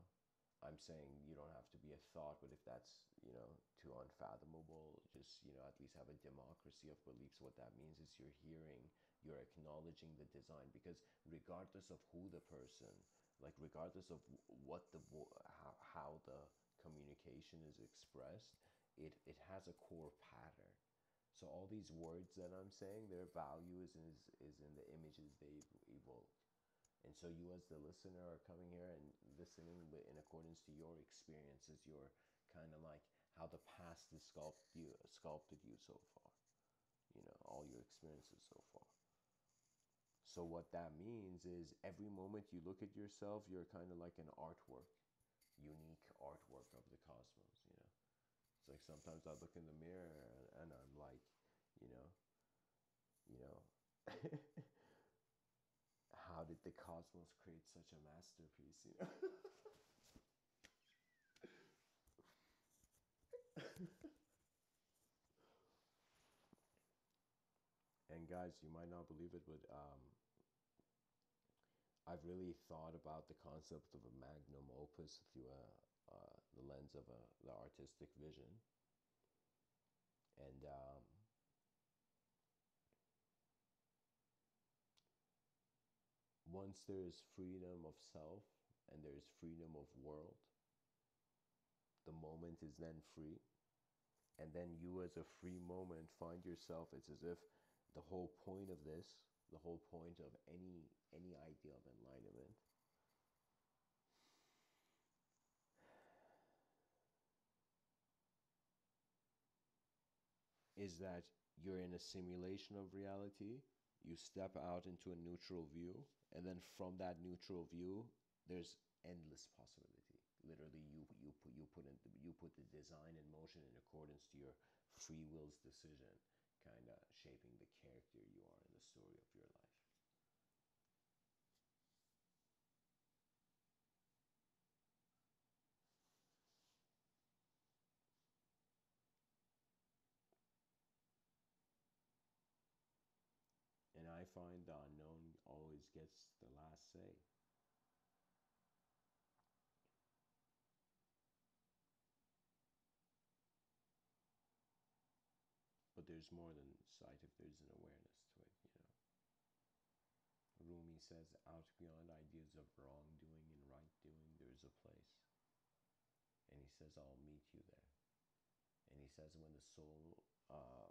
I'm saying you don't have to be a thought, but if that's, you know, too unfathomable, just, you know, at least have a democracy of beliefs. What that means is you're hearing, you're acknowledging the design because regardless of who the person, like regardless of what the, how, how the communication is expressed, it, it has a core pattern. So all these words that I'm saying, their value is in, is, is in the images they evoke. And so you as the listener are coming here and listening in accordance to your experiences, your kind of like how the past has sculpted you, sculpted you so far. You know, all your experiences so far. So what that means is every moment you look at yourself, you're kind of like an artwork, unique artwork of the cosmos, like sometimes I look in the mirror and I'm like, you know, you know, how did the cosmos create such a masterpiece, you know? and guys, you might not believe it, but um, I've really thought about the concept of a magnum opus through a, uh, the lens of a, the artistic vision. And um, once there is freedom of self and there is freedom of world, the moment is then free. And then you, as a free moment, find yourself. It's as if the whole point of this, the whole point of any any idea of enlightenment, is that you're in a simulation of reality. You step out into a neutral view and then from that neutral view there's endless possibility literally you you put you put in you put the design in motion in accordance to your free will's decision kind of shaping the character you are in the story of your life find the unknown always gets the last say. But there's more than sight if there's an awareness to it, you know. Rumi says, out beyond ideas of wrongdoing and right doing, there's a place. And he says, I'll meet you there. And he says, when the soul uh,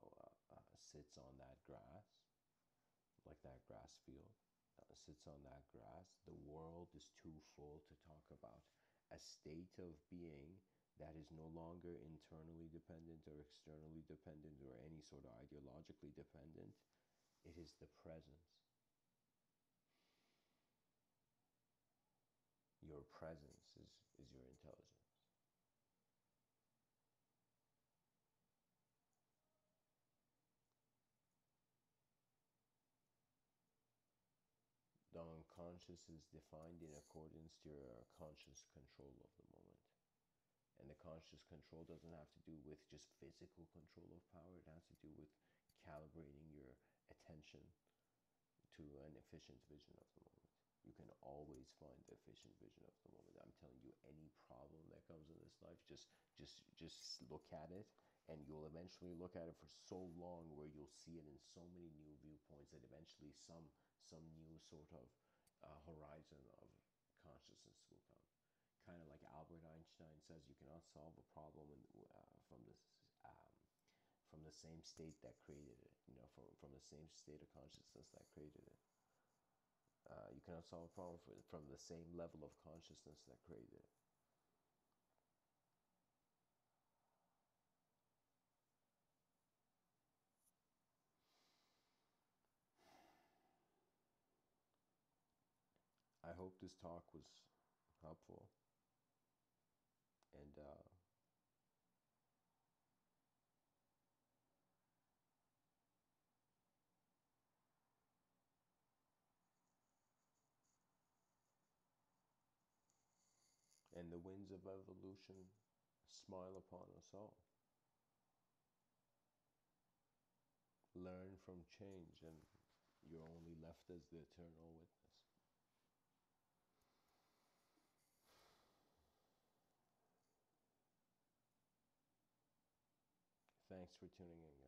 uh, sits on that grass, like that grass field, uh, sits on that grass, the world is too full to talk about. A state of being that is no longer internally dependent or externally dependent or any sort of ideologically dependent. It is the presence. Your presence is, is your intelligence. The unconscious is defined in accordance to your conscious control of the moment. And the conscious control doesn't have to do with just physical control of power, it has to do with calibrating your attention to an efficient vision of the moment. You can always find the efficient vision of the moment. I'm telling you, any problem that comes in this life, just just just look at it and you'll eventually look at it for so long where you'll see it in so many new viewpoints that eventually some some new sort of uh, horizon of consciousness will come. Kind of like Albert Einstein says, you cannot solve a problem in, uh, from this um, from the same state that created it. You know, from from the same state of consciousness that created it. Uh, you cannot solve a problem from the same level of consciousness that created it. I hope this talk was helpful. And uh, and the winds of evolution smile upon us all. Learn from change, and you're only left as the eternal witness. Thanks for tuning in, guys.